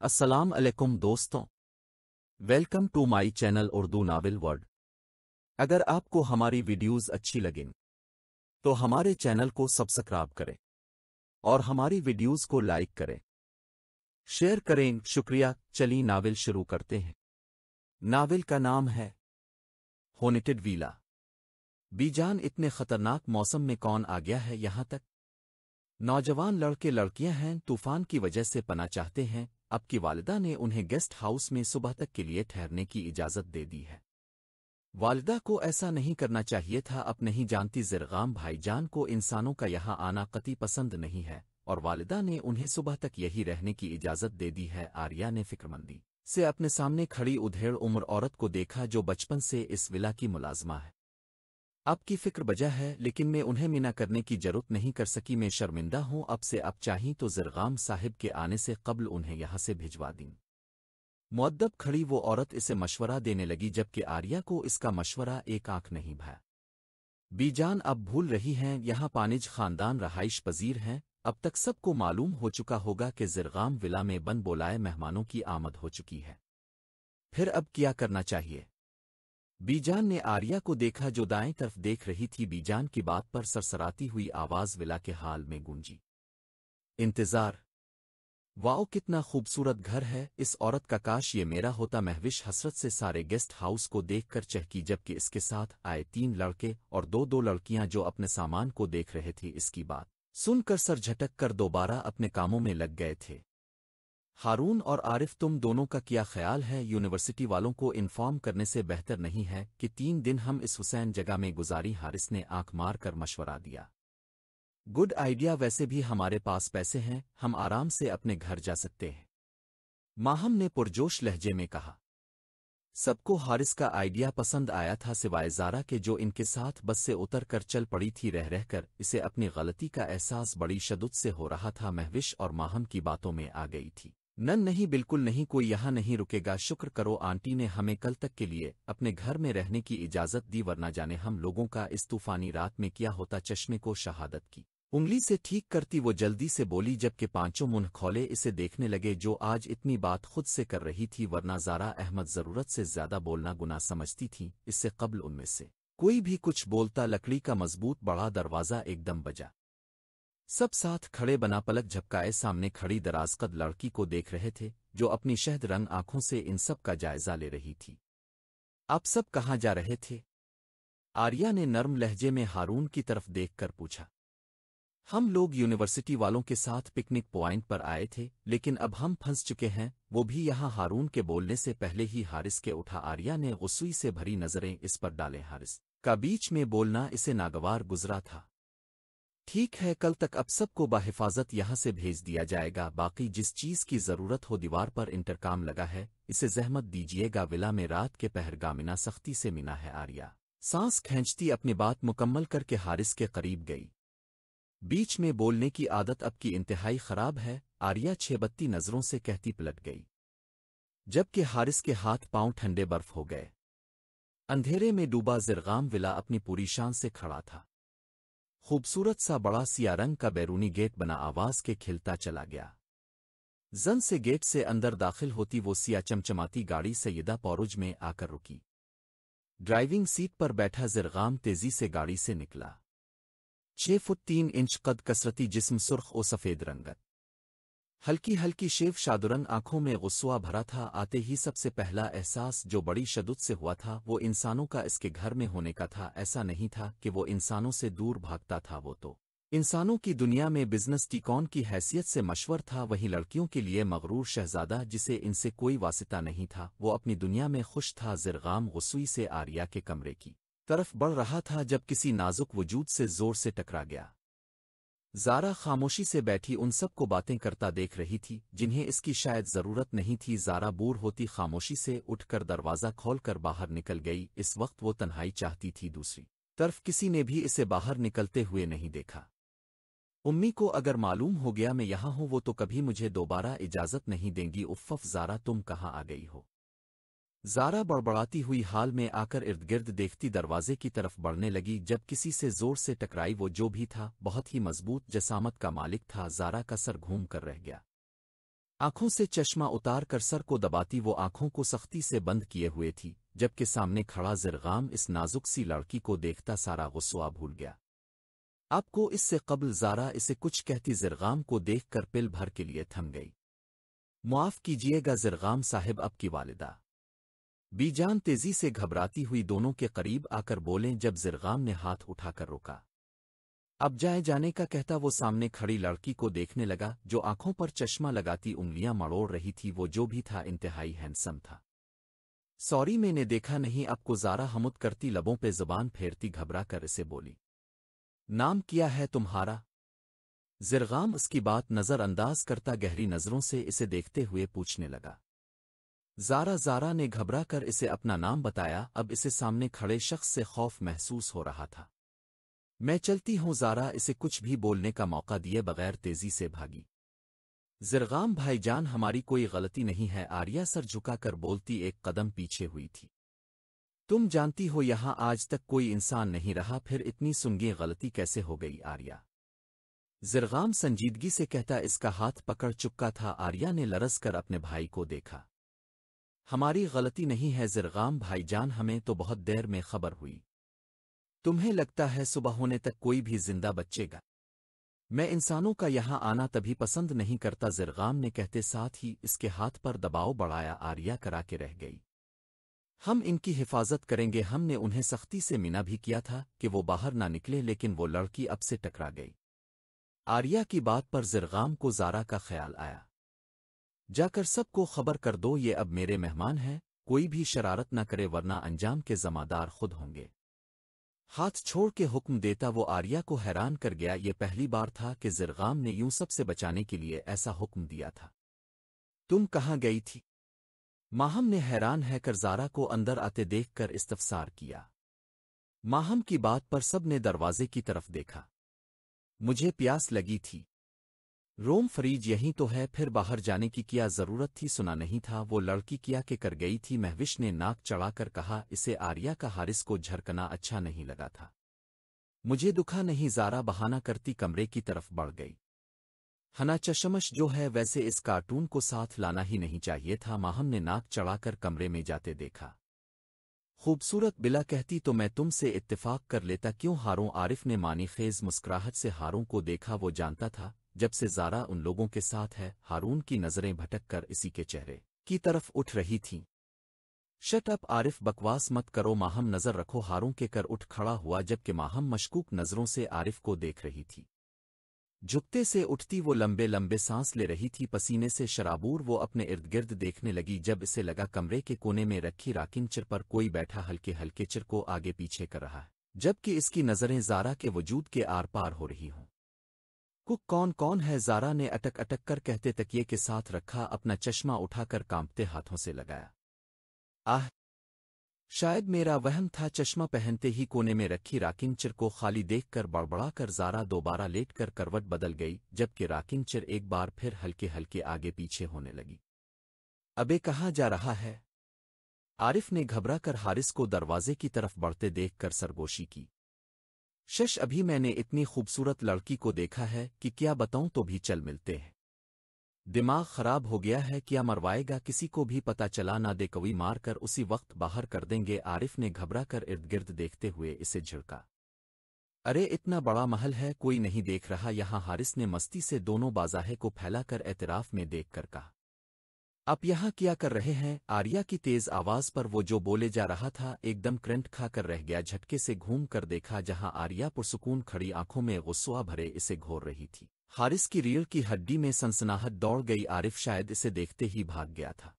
السلام علیکم دوستوں۔ Welcome to my channel Urdu novel world اگر آپ کو ہماری ویڈیوز اچھی لگیں، تو ہمارے چینل کو سبسکرائب کریں اور ہماری ویڈیوز کو لائک کریں۔ شیئر کریں۔ شکریہ۔ چلی ناول شروع کرتے ہیں۔ ناول کا نام ہے ہونیٹڈ ویلا بیجان اتنے خطرناک موسم میں کون آ گیا ہے یہاں تک؟ نوجوان لڑکے لڑکیاں ہیں، طوفان کی وجہ سے پنا چاہتے ہیں۔ اب کی والدہ نے انہیں گیسٹ ہاؤس میں صبح تک کے لیے ٹھہرنے کی اجازت دے دی ہے۔ والدہ کو ایسا نہیں کرنا چاہیے تھا، اب نہیں جانتی زرغام بھائی جان کو انسانوں کا یہاں آنا قطعی پسند نہیں ہے۔ اور والدہ نے انہیں صبح تک یہی رہنے کی اجازت دے دی ہے آریا نے فکرمندی سے اپنے سامنے کھڑی ادھیڑ عمر عورت کو دیکھا جو بچپن سے اس ولا کی ملازمہ ہے۔ اب کی فکر بجا ہے، لیکن میں انہیں مینا کرنے کی ضرورت نہیں کر سکی، میں شرمندہ ہوں، اب سے اب چاہیں تو زرغام صاحب کے آنے سے قبل انہیں یہاں سے بھجوا دیں۔ معدب کھڑی وہ عورت اسے مشورہ دینے لگی، جبکہ آریا کو اس کا مشورہ ایک آنکھ نہیں بھایا بی جان، اب بھول رہی ہیں، یہاں پانج خاندان رہائش پذیر ہیں۔ اب تک سب کو معلوم ہو چکا ہوگا کہ زرغام ولا میں بن بولائے مہمانوں کی آمد ہو چکی ہے۔ پھر اب کیا کرنا چاہیے؟ بیجان نے آریا کو دیکھا جو دائیں طرف دیکھ رہی تھی۔ بیجان کی بات پر سرسراتی ہوئی آواز ولا کے حال میں گونجی۔ انتظار۔ واؤ، کتنا خوبصورت گھر ہے۔ اس عورت کا کاش یہ میرا ہوتا۔ محوش حسرت سے سارے گیسٹ ہاؤس کو دیکھ کر چہکی، جبکہ اس کے ساتھ آئے تین لڑکے اور دو دو لڑکیاں جو اپنے سامان کو دیکھ رہے تھے۔ اس کی بات سن کر سر جھٹک کر دوبارہ اپنے کاموں میں لگ گئے تھے۔ ہارون اور عارف تم دونوں کا کیا خیال ہے؟ یونیورسٹی والوں کو انفارم کرنے سے بہتر نہیں ہے کہ تین دن ہم اس حسین جگہ میں گزاری حارث نے آنکھ مار کر مشورہ دیا۔ گڈ آئیڈیا ویسے بھی ہمارے پاس پیسے ہیں، ہم آرام سے اپنے گھر جا سکتے ہیں۔ ماہم نے پرجوش لہجے میں کہا۔ سب کو حارث کا آئیڈیا پسند آیا تھا سوائے زارا کے جو ان کے ساتھ بس سے اتر کر چل پڑی تھی رہ رہ کر، اسے اپنی غلطی کا احساس بڑی شدت سے ہو رہا تھا محوش اور ماہم کی باتوں میں آ گئی تھی۔ نن نہیں، بالکل نہیں، کوئی یہاں نہیں رکے گا۔ شکر کرو آنٹی نے ہمیں کل تک کے لیے اپنے گھر میں رہنے کی اجازت دی، ورنہ جانے ہم لوگوں کا اس طوفانی رات میں کیا ہوتا چشمے کو شہادت کی۔ انگلی سے ٹھیک کرتی وہ جلدی سے بولی، جبکہ پانچوں منہ کھولے اسے دیکھنے لگے، جو آج اتنی بات خود سے کر رہی تھی، ورنہ زارا احمد ضرورت سے زیادہ بولنا گنا سمجھتی تھی اس سے قبل ان میں سے کوئی بھی کچھ بولتا، لکڑی کا مضبوط بڑا دروازہ ایک دم بجا۔ سب ساتھ کھڑے بنا پلک جھپکائے سامنے کھڑی درازقد لڑکی کو دیکھ رہے تھے، جو اپنی شہد رنگ آنکھوں سے ان سب کا جائزہ لے رہی تھی۔ آپ سب کہاں جا رہے تھے؟ آریا نے نرم لہجے میں ہارون کی طرف دیکھ کر پوچھا۔ ہم لوگ یونیورسٹی والوں کے ساتھ پکنک پوائنٹ پر آئے تھے، لیکن اب ہم پھنس چکے ہیں۔ وہ بھی یہاں ہارون کے بولنے سے پہلے ہی ہارس کے اٹھا۔ آریا نے غسوئی سے بھری نظریں اس پر ڈالے ہارس کا بیچ میں بولنا اسے ناگوار گزرا تھا۔ ٹھیک ہے، کل تک اب سب کو بحفاظت یہاں سے بھیج دیا جائے گا، باقی جس چیز کی ضرورت ہو دیوار پر انٹرکام لگا ہے، اسے زحمت دیجیے گا، ولا میں رات کے پہر گامنا سختی سے منا ہے آریا سانس کھینچتی اپنی بات مکمل کر کے حارث کے قریب گئی۔ بیچ میں بولنے کی عادت اب کی انتہائی خراب ہے آریا چھ بتی نظروں سے کہتی پلٹ گئی۔ جبکہ حارث کے ہاتھ پاؤں ٹھنڈے برف ہو گئے۔ اندھیرے میں ڈوبا زرغام ولا اپنی پوری شان سے کھڑا تھا۔ خوبصورت سا بڑا سیا رنگ کا بیرونی گیٹ بنا آواز کے کھلتا چلا گیا۔ زن سے گیٹ سے اندر داخل ہوتی وہ سیا چمچماتی گاڑی سیدہ پورج میں آ کر رکی۔ ڈرائیونگ سیٹ پر بیٹھا زرغام تیزی سے گاڑی سے نکلا۔ چھ فٹ تین انچ قد کسرتی جسم سرخ و سفید رنگت۔ ہلکی ہلکی شیف شادرنگ آنکھوں میں غصوا بھرا تھا، آتے ہی سب سے پہلا احساس جو بڑی شدت سے ہوا تھا، وہ انسانوں کا اس کے گھر میں ہونے کا تھا۔ ایسا نہیں تھا کہ وہ انسانوں سے دور بھاگتا تھا وہ تو۔ انسانوں کی دنیا میں بزنس ٹیکون کی حیثیت سے مشور تھا وہی لڑکیوں کے لیے مغرور شہزادہ جسے ان سے کوئی واسطہ نہیں تھا، وہ اپنی دنیا میں خوش تھا، زرغام غسوئی سے آریا کے کمرے کی طرف بڑھ رہا تھا جب کسی نازک وجود سے زور سے ٹکرا گیا۔ زارا خاموشی سے بیٹھی ان سب کو باتیں کرتا دیکھ رہی تھی، جنہیں اس کی شاید ضرورت نہیں تھی، زارا بور ہوتی خاموشی سے اٹھ کر دروازہ کھول کر باہر نکل گئی۔ اس وقت وہ تنہائی چاہتی تھی دوسری طرف، کسی نے بھی اسے باہر نکلتے ہوئے نہیں دیکھا۔ امی کو اگر معلوم ہو گیا میں یہاں ہوں، وہ تو کبھی مجھے دوبارہ اجازت نہیں دیں گی۔ افف زارا تم کہاں آ گئی ہو؟ زارا بڑبڑاتی ہوئی حال میں آ کر ارد گرد دیکھتی دروازے کی طرف بڑھنے لگی جب کسی سے زور سے ٹکرائی وہ جو بھی تھا، بہت ہی مضبوط جسامت کا مالک تھا، زارا کا سر گھوم کر رہ گیا۔ آنکھوں سے چشمہ اتار کر سر کو دباتی وہ آنکھوں کو سختی سے بند کیے ہوئے تھی، جبکہ سامنے کھڑا زرغام اس نازک سی لڑکی کو دیکھتا سارا غصہ بھول گیا۔ آپ کو اس سے قبل زارا اسے کچھ کہتی زرغام کو دیکھ کر پل بھر کے لیے تھم گئی۔ معاف کیجیے گا زرغام صاحب اب کی والدہ۔ بی جان تیزی سے گھبراتی ہوئی دونوں کے قریب آ کر بولیں جب زرغام نے ہاتھ اٹھا کر روکا۔ اب جائے جانے کا کہتا وہ سامنے کھڑی لڑکی کو دیکھنے لگا جو آنکھوں پر چشمہ لگاتی انگلیاں مڑوڑ رہی تھی، وہ جو بھی تھا انتہائی ہینسم تھا۔ سوری، میں نے دیکھا نہیں، اب کو زارا ہمت کرتی لبوں پہ زبان پھیرتی گھبرا کر اسے بولی۔ نام کیا ہے تمہارا؟ زرغام اس کی بات نظر انداز کرتا گہری نظروں سے اسے دیکھتے ہوئے پوچھنے لگا۔ زارا زارا نے گھبرا کر اسے اپنا نام بتایا۔ اب اسے سامنے کھڑے شخص سے خوف محسوس ہو رہا تھا۔ میں چلتی ہوں زارا، اسے کچھ بھی بولنے کا موقع دیے بغیر تیزی سے بھاگی۔ زرغام بھائی جان، ہماری کوئی غلطی نہیں ہے۔ آریا سر جھکا کر بولتی ایک قدم پیچھے ہوئی تھی۔ تم جانتی ہو، یہاں آج تک کوئی انسان نہیں رہا۔ پھر اتنی سنگی غلطی کیسے ہو گئی آریا؟ زرغام سنجیدگی سے کہتا، اس کا ہاتھ پکڑ چکا تھا۔ آریا نے لرس کر اپنے بھائی کو دیکھا۔ ہماری غلطی نہیں ہے زرغام بھائی جان، ہمیں تو بہت دیر میں خبر ہوئی۔ تمہیں لگتا ہے صبح ہونے تک کوئی بھی زندہ بچے گا۔ میں انسانوں کا یہاں آنا تبھی پسند نہیں کرتا، زرغام نے کہتے ساتھ ہی اس کے ہاتھ پر دباؤ بڑھایا آریا کرا کے رہ گئی۔ ہم ان کی حفاظت کریں گے، ہم نے انہیں سختی سے مینا بھی کیا تھا کہ وہ باہر نہ نکلے، لیکن وہ لڑکی اب سے ٹکرا گئی۔ آریا کی بات پر زرغام کو زارا کا خیال آیا۔ جا کر سب کو خبر کر دو یہ اب میرے مہمان ہیں، کوئی بھی شرارت نہ کرے ورنہ انجام کے زمادار خود ہوں گے۔ ہاتھ چھوڑ کے حکم دیتا وہ آریا کو حیران کر گیا، یہ پہلی بار تھا کہ زرغام نے یوں سب سے بچانے کے لیے ایسا حکم دیا تھا۔ تم کہاں گئی تھی؟ ماہم نے حیران ہے کر زارا کو اندر آتے دیکھ کر استفسار کیا۔ ماہم کی بات پر سب نے دروازے کی طرف دیکھا۔ مجھے پیاس لگی تھی۔ روم فریج یہیں تو ہے، پھر باہر جانے کی کیا ضرورت تھی؟ سنا نہیں تھا، وہ لڑکی کیا کہ کر گئی تھی؟ مہوش نے ناک چڑھا کر کہا، اسے آریا کا حارث کو جھرکنا اچھا نہیں لگا تھا۔ مجھے دکھا نہیں، زارا بہانہ کرتی کمرے کی طرف بڑھ گئی۔ ہنا چشمش جو ہے، ویسے اس کارٹون کو ساتھ لانا ہی نہیں چاہیے تھا۔ ماہم نے ناک چڑھا کر کمرے میں جاتے دیکھا۔ خوبصورت بلا کہتی، تو میں تم سے اتفاق کر لیتا، کیوں؟ ہاروں عارف نے مانی خیز مسکراہٹ سے ہاروں کو دیکھا، وہ جانتا تھا۔ جب سے زارا ان لوگوں کے ساتھ ہے، ہارون کی نظریں بھٹک کر اسی کے چہرے کی طرف اٹھ رہی تھیں۔ شٹ اپ عارف بکواس مت کرو، ماہم نظر رکھو ہاروں کے کر اٹھ کھڑا ہوا جبکہ ماہم مشکوک نظروں سے عارف کو دیکھ رہی تھی۔ جھکتے سے اٹھتی وہ لمبے لمبے سانس لے رہی تھی، پسینے سے شرابور وہ اپنے ارد گرد دیکھنے لگی جب اسے لگا کمرے کے کونے میں رکھی راکن چر پر کوئی بیٹھا ہلکے ہلکے چر کو آگے پیچھے کر رہا ہے، جبکہ اس کی نظریں زارا کے وجود کے آر پار ہو رہی ہوں۔ کک کون کون ہے زارا نے اٹک اٹک کر کہتے تکیے کے ساتھ رکھا، اپنا چشمہ اٹھا کر کانپتے ہاتھوں سے لگایا۔ آہ! شاید میرا وہم تھا چشمہ پہنتے ہی کونے میں رکھی راکن چر کو خالی دیکھ کر بڑبڑا کر زارا دوبارہ لیٹ کر کروٹ بدل گئی، جبکہ راکن چر ایک بار پھر ہلکے ہلکے آگے پیچھے ہونے لگی۔ ابے کہاں جا رہا ہے؟ عارف نے گھبرا کر حارث کو دروازے کی طرف بڑھتے دیکھ کر سرگوشی کی۔ شش، ابھی میں نے اتنی خوبصورت لڑکی کو دیکھا ہے کہ کیا بتاؤں تو بھی چل ملتے ہیں۔ دماغ خراب ہو گیا ہے، کیا مروائے گا؟ کسی کو بھی پتا چلا نہ دے، کوئی مار کر اسی وقت باہر کر دیں گے۔ عارف نے گھبرا کر ارد گرد دیکھتے ہوئے اسے جھڑکا۔ ارے، اتنا بڑا محل ہے، کوئی نہیں دیکھ رہا۔ یہاں حارث نے مستی سے دونوں بازاہے کو پھیلا کر اعتراف میں دیکھ کر کہا۔ آپ یہاں کیا کر رہے ہیں؟ آریا کی تیز آواز پر وہ جو بولے جا رہا تھا، ایک دم کرنٹ کھا کر رہ گیا، جھٹکے سے گھوم کر دیکھا جہاں آریا پرسکون کھڑی آنکھوں میں غصہ بھرے اسے گھور رہی تھی۔ حارث کی ریڑھ کی ہڈی میں سنسناہٹ دوڑ گئی، عارف شاید اسے دیکھتے ہی بھاگ گیا تھا۔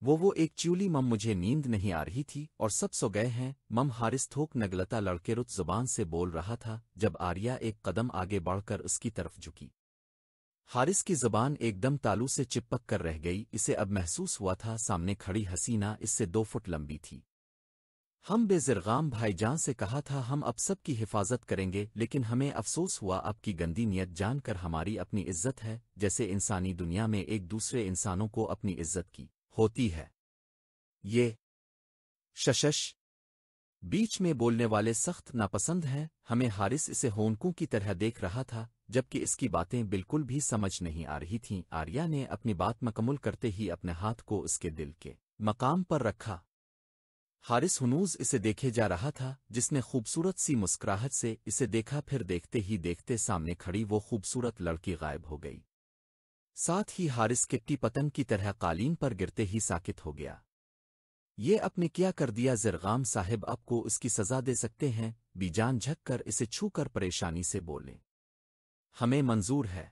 وہ وہ ایک چولی مم، مجھے نیند نہیں آ رہی تھی اور سب سو گئے ہیں۔ مم حارث تھوک نگلتا لڑکے رت زبان سے بول رہا تھا، جب آریا ایک قدم آگے بڑھ کر اس کی طرف جھکی۔ حارث کی زبان ایک دم تالو سے چپک کر رہ گئی، اسے اب محسوس ہوا تھا سامنے کھڑی حسینہ اس سے دو فٹ لمبی تھی۔ ہم بے زرغام بھائی جان سے کہا تھا، ہم اب سب کی حفاظت کریں گے، لیکن ہمیں افسوس ہوا اب کی گندی نیت جان کر ہماری اپنی عزت ہے، جیسے انسانی دنیا میں ایک دوسرے انسانوں کو اپنی عزت کی ہوتی ہے۔ یہ ششش بیچ میں بولنے والے سخت ناپسند ہیں، ہمیں حارث اسے ہونکوں کی طرح دیکھ رہا تھا۔ جبکہ اس کی باتیں بالکل بھی سمجھ نہیں آ رہی تھیں، آریا نے اپنی بات مکمل کرتے ہی اپنے ہاتھ کو اس کے دل کے مقام پر رکھا۔ حارث ہنوز اسے دیکھے جا رہا تھا، جس نے خوبصورت سی مسکراہٹ سے اسے دیکھا، پھر دیکھتے ہی دیکھتے سامنے کھڑی وہ خوبصورت لڑکی غائب ہو گئی۔ ساتھ ہی حارث کٹی پتن کی طرح قالین پر گرتے ہی ساکت ہو گیا۔ یہ اپنے کیا کر دیا زرغام صاحب اب کو اس کی سزا دے سکتے ہیں؟ بی جان جھک کر اسے چھو کر پریشانی سے بولے۔ ہمیں منظور ہے۔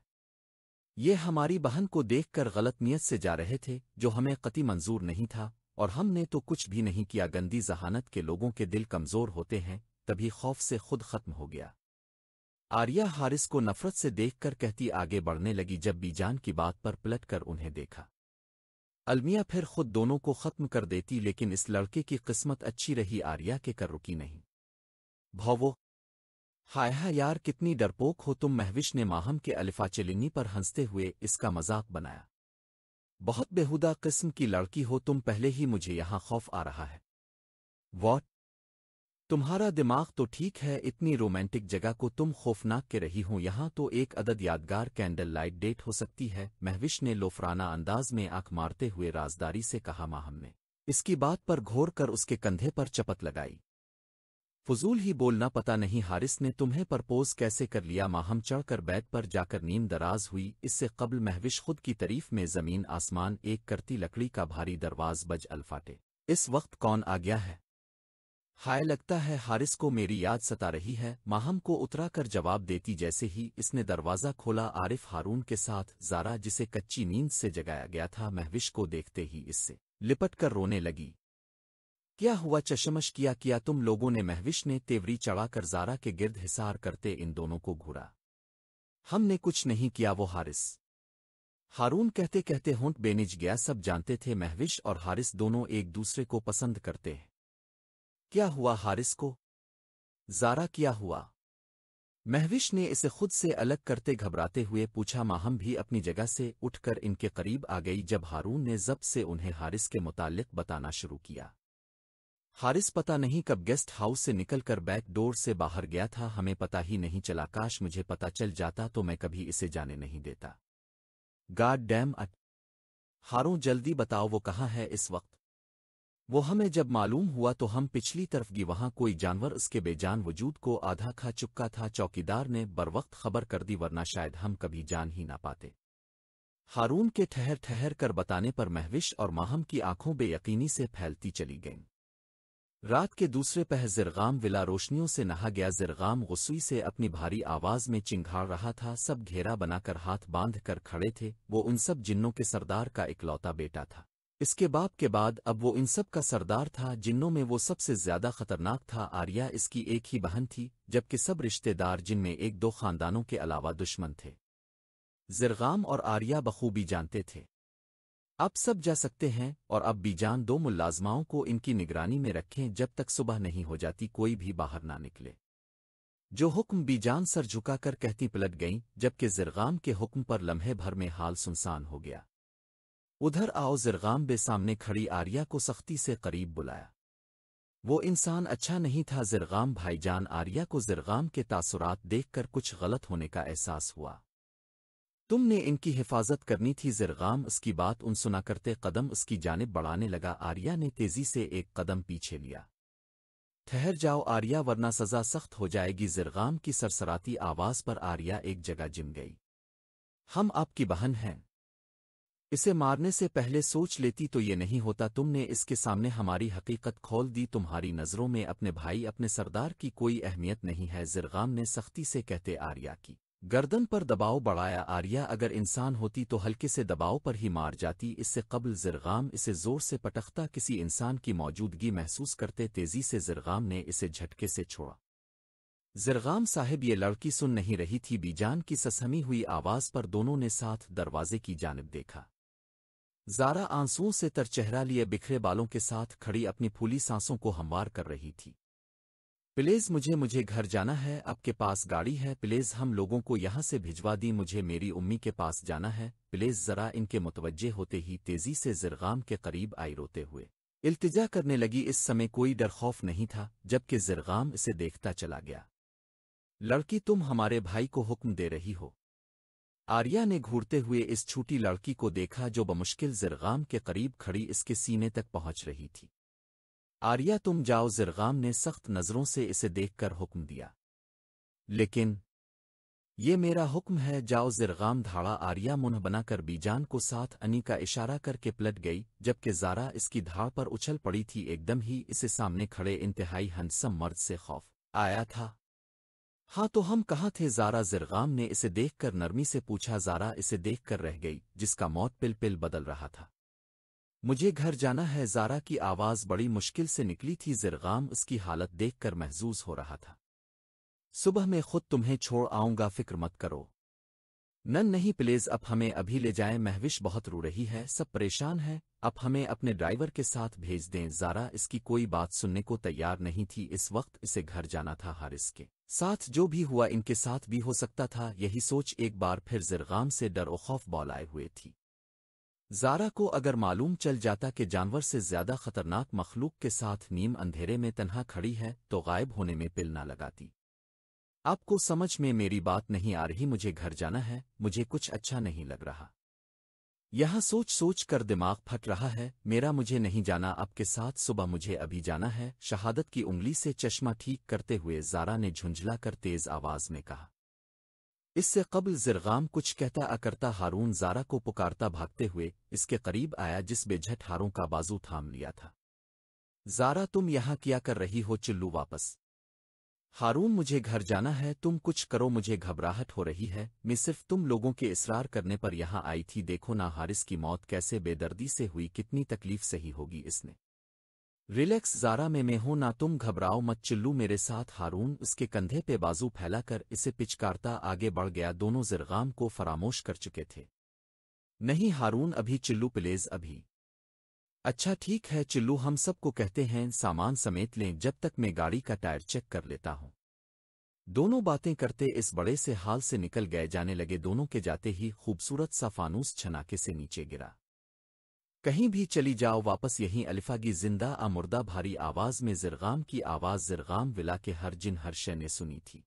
یہ ہماری بہن کو دیکھ کر غلط نیت سے جا رہے تھے جو ہمیں قطی منظور نہیں تھا اور ہم نے تو کچھ بھی نہیں کیا۔ گندی ذہانت کے لوگوں کے دل کمزور ہوتے ہیں، تبھی خوف سے خود ختم ہو گیا۔ آریا حارث کو نفرت سے دیکھ کر کہتی آگے بڑھنے لگی جب بی جان کی بات پر پلٹ کر انہیں دیکھا۔ المیہ پھر خود دونوں کو ختم کر دیتی، لیکن اس لڑکے کی قسمت اچھی رہی آریا کے کر رکی نہیں۔ بھوو ہائے ہا یار کتنی ڈرپوک ہو تم مہوش نے ماہم کے الفا چلنی پر ہنستے ہوئے اس کا مذاق بنایا۔ بہت بےحدہ قسم کی لڑکی ہو تم، پہلے ہی مجھے یہاں خوف آ رہا ہے۔ واٹ؟ تمہارا دماغ تو ٹھیک ہے، اتنی رومانٹک جگہ کو تم خوفناک کے رہی ہوں یہاں تو ایک عدد یادگار کینڈل لائٹ ڈیٹ ہو سکتی ہے۔ مہوش نے لوفرانہ انداز میں آنکھ مارتے ہوئے رازداری سے کہا ماہم نے۔ اس کی بات پر گھور کر اس کے کندھے پر چپت لگائی۔ فضول ہی بولنا پتا نہیں حارث نے تمہیں پرپوز کیسے کر لیا۔ ماہم چڑھ کر بیت پر جا کر نیم دراز ہوئی۔ اس سے قبل مہوش خود کی تعریف میں زمین آسمان ایک کرتی لکڑی کا بھاری درواز بج الفاٹے۔ اس وقت کون آ گیا ہے؟ ہائے، لگتا ہے حارث کو میری یاد ستا رہی ہے۔ ماہم کو اترا کر جواب دیتی جیسے ہی اس نے دروازہ کھولا۔ عارف ہارون کے ساتھ زارا، جسے کچی نیند سے جگایا گیا تھا، مہوش کو دیکھتے ہی اس سے لپٹ کر رونے لگی۔ کیا ہوا چشمش کیا کیا تم لوگوں نے مہوش نے تیوری چڑھا کر زارا کے گرد حسار کرتے ان دونوں کو گھورا۔ ہم نے کچھ نہیں کیا وہ حارث۔ ہارون کہتے کہتے ہونٹ بینج گیا سب جانتے تھے مہوش اور حارث دونوں ایک دوسرے کو پسند کرتے ہیں۔ کیا ہوا حارث کو؟ زارا کیا ہوا؟ مہوش نے اسے خود سے الگ کرتے گھبراتے ہوئے پوچھا ماہم بھی اپنی جگہ سے اٹھ کر ان کے قریب آ گئی جب ہارون نے ضبط سے انہیں حارث کے متعلق بتانا شروع کیا۔ حارث پتا نہیں کب گیسٹ ہاؤس سے نکل کر بیک ڈور سے باہر گیا تھا، ہمیں پتا ہی نہیں چلا، کاش مجھے پتا چل جاتا تو میں کبھی اسے جانے نہیں دیتا۔ گاڈ ڈیم اچھا۔ اٹ ہاروں جلدی بتاؤ وہ کہاں ہے اس وقت؟ وہ ہمیں جب معلوم ہوا تو ہم پچھلی طرف گی، وہاں کوئی جانور اس کے بے جان وجود کو آدھا کھا چکا تھا، چوکیدار نے بر وقت خبر کر دی، ورنہ شاید ہم کبھی جان ہی نہ پاتے۔ ہارون کے ٹھہر ٹھہر کر بتانے پر مہوش اور ماہم کی آنکھوں بے یقینی سے پھیلتی چلی گئیں۔ رات کے دوسرے پہ زرغام ولا روشنیوں سے نہا گیا زرغام غسوئی سے اپنی بھاری آواز میں چنگھاڑ رہا تھا، سب گھیرا بنا کر ہاتھ باندھ کر کھڑے تھے، وہ ان سب جنوں کے سردار کا اکلوتا بیٹا تھا۔ اس کے باپ کے بعد اب وہ ان سب کا سردار تھا، جنوں میں وہ سب سے زیادہ خطرناک تھا۔ آریا اس کی ایک ہی بہن تھی، جبکہ سب رشتے دار جن میں ایک دو خاندانوں کے علاوہ دشمن تھے۔ زرغام اور آریا بخوبی جانتے تھے۔ اب سب جا سکتے ہیں اور اب بھی جان دو ملازماؤں کو ان کی نگرانی میں رکھیں جب تک صبح نہیں ہو جاتی کوئی بھی باہر نہ نکلے۔ جو حکم بی جان سر جھکا کر کہتی پلٹ گئیں، جبکہ زرغام کے حکم پر لمحے بھر میں حال سنسان ہو گیا۔ ادھر آؤ زرغام بے سامنے کھڑی آریا کو سختی سے قریب بلایا۔ وہ انسان اچھا نہیں تھا، زرغام بھائی جان آریا کو زرغام کے تاثرات دیکھ کر کچھ غلط ہونے کا احساس ہوا۔ تم نے ان کی حفاظت کرنی تھی، زرغام اس کی بات ان سنا کرتے قدم اس کی جانب بڑھانے لگا، آریا نے تیزی سے ایک قدم پیچھے لیا۔ ٹھہر جاؤ آریا، ورنہ سزا سخت ہو جائے گی۔ زرغام کی سرسراتی آواز پر آریا ایک جگہ جم گئی۔ ہم آپ کی بہن ہیں۔ اسے مارنے سے پہلے سوچ لیتی تو یہ نہیں ہوتا، تم نے اس کے سامنے ہماری حقیقت کھول دی۔ تمہاری نظروں میں اپنے بھائی، اپنے سردار کی کوئی اہمیت نہیں ہے۔ زرغام نے سختی سے کہتے آریا کی۔ گردن پر دباؤ بڑھایا آریا اگر انسان ہوتی تو ہلکے سے دباؤ پر ہی مار جاتی، اس سے قبل زرغام اسے زور سے پٹختا کسی انسان کی موجودگی محسوس کرتے تیزی سے زرغام نے اسے جھٹکے سے چھوڑا۔ زرغام صاحب یہ لڑکی سن نہیں رہی تھی بی جان کی سسہمی ہوئی آواز پر دونوں نے ساتھ دروازے کی جانب دیکھا۔ زارا آنسوں سے تر چہرہ لیے بکھرے بالوں کے ساتھ کھڑی اپنی پھولی سانسوں کو ہموار کر رہی تھی۔ پلیز مجھے مجھے گھر جانا ہے، آپ کے پاس گاڑی ہے، پلیز ہم لوگوں کو یہاں سے بھجوا دی مجھے میری امی کے پاس جانا ہے، پلیز ذرا ان کے متوجہ ہوتے ہی تیزی سے زرغام کے قریب آئی روتے ہوئے۔ التجا کرنے لگی، اس سمے کوئی ڈر خوف نہیں تھا، جبکہ زرغام اسے دیکھتا چلا گیا۔ لڑکی، تم ہمارے بھائی کو حکم دے رہی ہو۔ آریا نے گھورتے ہوئے اس چھوٹی لڑکی کو دیکھا جو بمشکل زرغام کے قریب کھڑی اس کے سینے تک پہنچ رہی تھی۔ آریہ، تم جاؤ، زرغام نے سخت نظروں سے اسے دیکھ کر حکم دیا۔ لیکن یہ میرا حکم ہے، جاؤ، زرغام دھاڑا آریہ منہ بنا کر بیجان کو ساتھ انی کا اشارہ کر کے پلٹ گئی، جبکہ زارا اس کی دھاڑ پر اچھل پڑی تھی، ایک دم ہی اسے سامنے کھڑے انتہائی ہنسم مرد سے خوف آیا تھا۔ ہاں تو ہم کہاں تھے؟ زارا، زرغام نے اسے دیکھ کر نرمی سے پوچھا۔ زارا اسے دیکھ کر رہ گئی، جس کا موت پل پل بدل رہا تھا۔ مجھے گھر جانا ہے۔ زارا کی آواز بڑی مشکل سے نکلی تھی۔ زرغام اس کی حالت دیکھ کر محظوظ ہو رہا تھا۔ صبح میں خود تمہیں چھوڑ آؤں گا، فکر مت کرو۔ نن نہیں پلیز، اب ہمیں ابھی لے جائیں۔ مہوش بہت رو رہی ہے۔ سب پریشان ہے اب ہمیں اپنے ڈرائیور کے ساتھ بھیج دیں۔ زارا، اس کی کوئی بات سننے کو تیار نہیں تھی۔ اس وقت اسے گھر جانا تھا ہارس کے ساتھ۔ جو بھی ہوا، ان کے ساتھ بھی ہو سکتا تھا۔ یہی سوچ ایک بار پھر زرغام سے ڈر و خوف بولائے ہوئے تھی۔ زارا کو اگر معلوم چل جاتا کہ جانور سے زیادہ خطرناک مخلوق کے ساتھ نیم اندھیرے میں تنہا کھڑی ہے تو غائب ہونے میں پل نہ لگاتی۔ آپ کو سمجھ میں میری بات نہیں آ رہی، مجھے گھر جانا ہے، مجھے کچھ اچھا نہیں لگ رہا۔ یہاں سوچ سوچ کر دماغ پھٹ رہا ہے، میرا مجھے نہیں جانا، آپ کے ساتھ صبح مجھے ابھی جانا ہے۔ شہادت کی انگلی سے چشمہ ٹھیک کرتے ہوئے زارا نے جھنجلا کر تیز آواز میں کہا۔ اس سے قبل زرغام کچھ کہتا اکرتا ہارون زارا کو پکارتا بھاگتے ہوئے اس کے قریب آیا جس بے جھٹ ہاروں کا بازو تھام لیا تھا۔ زارا، تم یہاں کیا کر رہی ہو؟ چلو واپس۔ ہارون، مجھے گھر جانا ہے، تم کچھ کرو، مجھے گھبراہٹ ہو رہی ہے۔ میں صرف تم لوگوں کے اصرار کرنے پر یہاں آئی تھی، دیکھو نہ ہارس کی موت کیسے بے دردی سے ہوئی، کتنی تکلیف سے ہی ہوگی اس نے۔ ریلیکس زارا میں میں ہوں، نہ تم گھبراؤ مت، چلو میرے ساتھ ہارون، اس کے کندھے پہ بازو پھیلا کر اسے پچکارتا آگے بڑھ گیا، دونوں زرغام کو فراموش کر چکے تھے۔ نہیں ہارون، ابھی چلو پلیز، ابھی۔ اچھا ٹھیک ہے، چلو ہم سب کو کہتے ہیں، سامان سمیت لیں، جب تک میں گاڑی کا ٹائر چیک کر لیتا ہوں۔ دونوں باتیں کرتے اس بڑے سے حال سے نکل گئے، جانے لگے دونوں کے جاتے ہی خوبصورت سا فانوس چھناکے سے نیچے گرا۔ کہیں بھی چلی جاؤ، واپس یہیں الفا کی زندہ امردہ بھاری آواز میں زرغام کی آواز زرغام ولا کے ہر جن ہر شے نے سنی تھی۔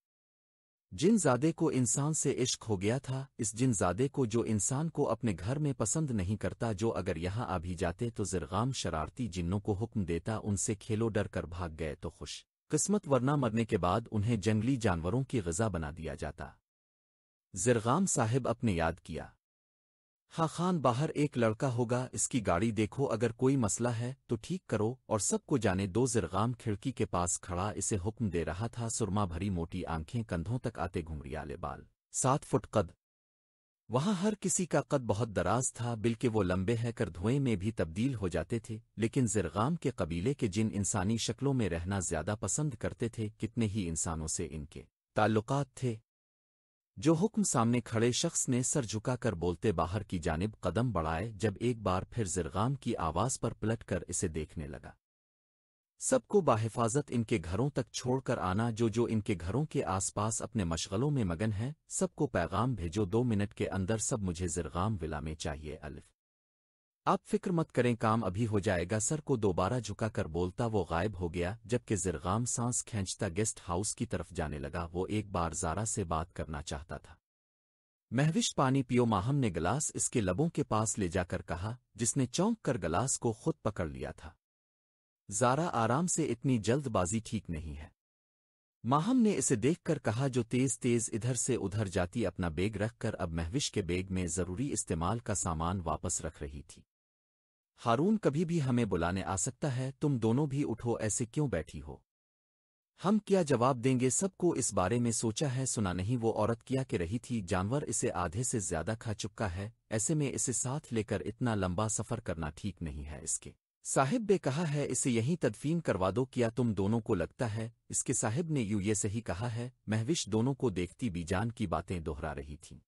جن زادے کو انسان سے عشق ہو گیا تھا، اس جن زادے کو جو انسان کو اپنے گھر میں پسند نہیں کرتا، جو اگر یہاں آ بھی جاتے تو زرغام شرارتی جنوں کو حکم دیتا، ان سے کھیلو ڈر کر بھاگ گئے تو خوش۔ قسمت ورنہ مرنے کے بعد انہیں جنگلی جانوروں کی غذا بنا دیا جاتا۔ زرغام صاحب اپنے یاد کیا۔ ہاں خان باہر ایک لڑکا ہوگا، اس کی گاڑی دیکھو، اگر کوئی مسئلہ ہے تو ٹھیک کرو، اور سب کو جانے دو، زرغام کھڑکی کے پاس کھڑا، اسے حکم دے رہا تھا، سرما بھری موٹی آنکھیں کندھوں تک آتے گھمریالے بال۔ سات فٹ قد۔ وہاں ہر کسی کا قد بہت دراز تھا، بلکہ وہ لمبے ہے کر دھوئیں میں بھی تبدیل ہو جاتے تھے، لیکن زرغام کے قبیلے کے جن انسانی شکلوں میں رہنا زیادہ پسند کرتے تھے، کتنے ہی انسانوں سے ان کے تعلقات تھے۔ جو حکم سامنے کھڑے شخص نے سر جھکا کر بولتے باہر کی جانب قدم بڑھائے جب ایک بار پھر زرغام کی آواز پر پلٹ کر اسے دیکھنے لگا۔ سب کو بحفاظت ان کے گھروں تک چھوڑ کر آنا جو جو ان کے گھروں کے آس پاس اپنے مشغلوں میں مگن ہے سب کو پیغام بھیجو دو منٹ کے اندر سب مجھے زرغام ولا میں چاہیے، الف۔ آپ فکر مت کریں کام ابھی ہو جائے گا، سر کو دوبارہ جھکا کر بولتا وہ غائب ہو گیا، جبکہ زرغام سانس کھینچتا گیسٹ ہاؤس کی طرف جانے لگا، وہ ایک بار زارا سے بات کرنا چاہتا تھا۔ مہوش پانی پیو، ماہم نے گلاس اس کے لبوں کے پاس لے جا کر کہا، جس نے چونک کر گلاس کو خود پکڑ لیا تھا۔ زارا آرام سے اتنی جلد بازی ٹھیک نہیں ہے۔ ماہم نے اسے دیکھ کر کہا، جو تیز تیز ادھر سے ادھر جاتی، اپنا بیگ رکھ کر اب مہوش کے بیگ میں ضروری استعمال کا سامان واپس رکھ رہی تھی۔ ہارون کبھی بھی ہمیں بلانے آ سکتا ہے، تم دونوں بھی اٹھو، ایسے کیوں بیٹھی ہو؟ ہم کیا جواب دیں گے؟ سب کو اس بارے میں سوچا ہے، سنا نہیں، وہ عورت کیا کہ رہی تھی، جانور اسے آدھے سے زیادہ کھا چکا ہے، ایسے میں اسے ساتھ لے کر اتنا لمبا سفر کرنا ٹھیک نہیں ہے اس کے۔ صاحب بے کہا ہے، اسے یہیں تدفین کروا دو، کیا تم دونوں کو لگتا ہے؟ اس کے صاحب نے یوں یہ صحیح کہا ہے، مہوش دونوں کو دیکھتی بھی جان کی باتیں دوہرا رہی تھیں۔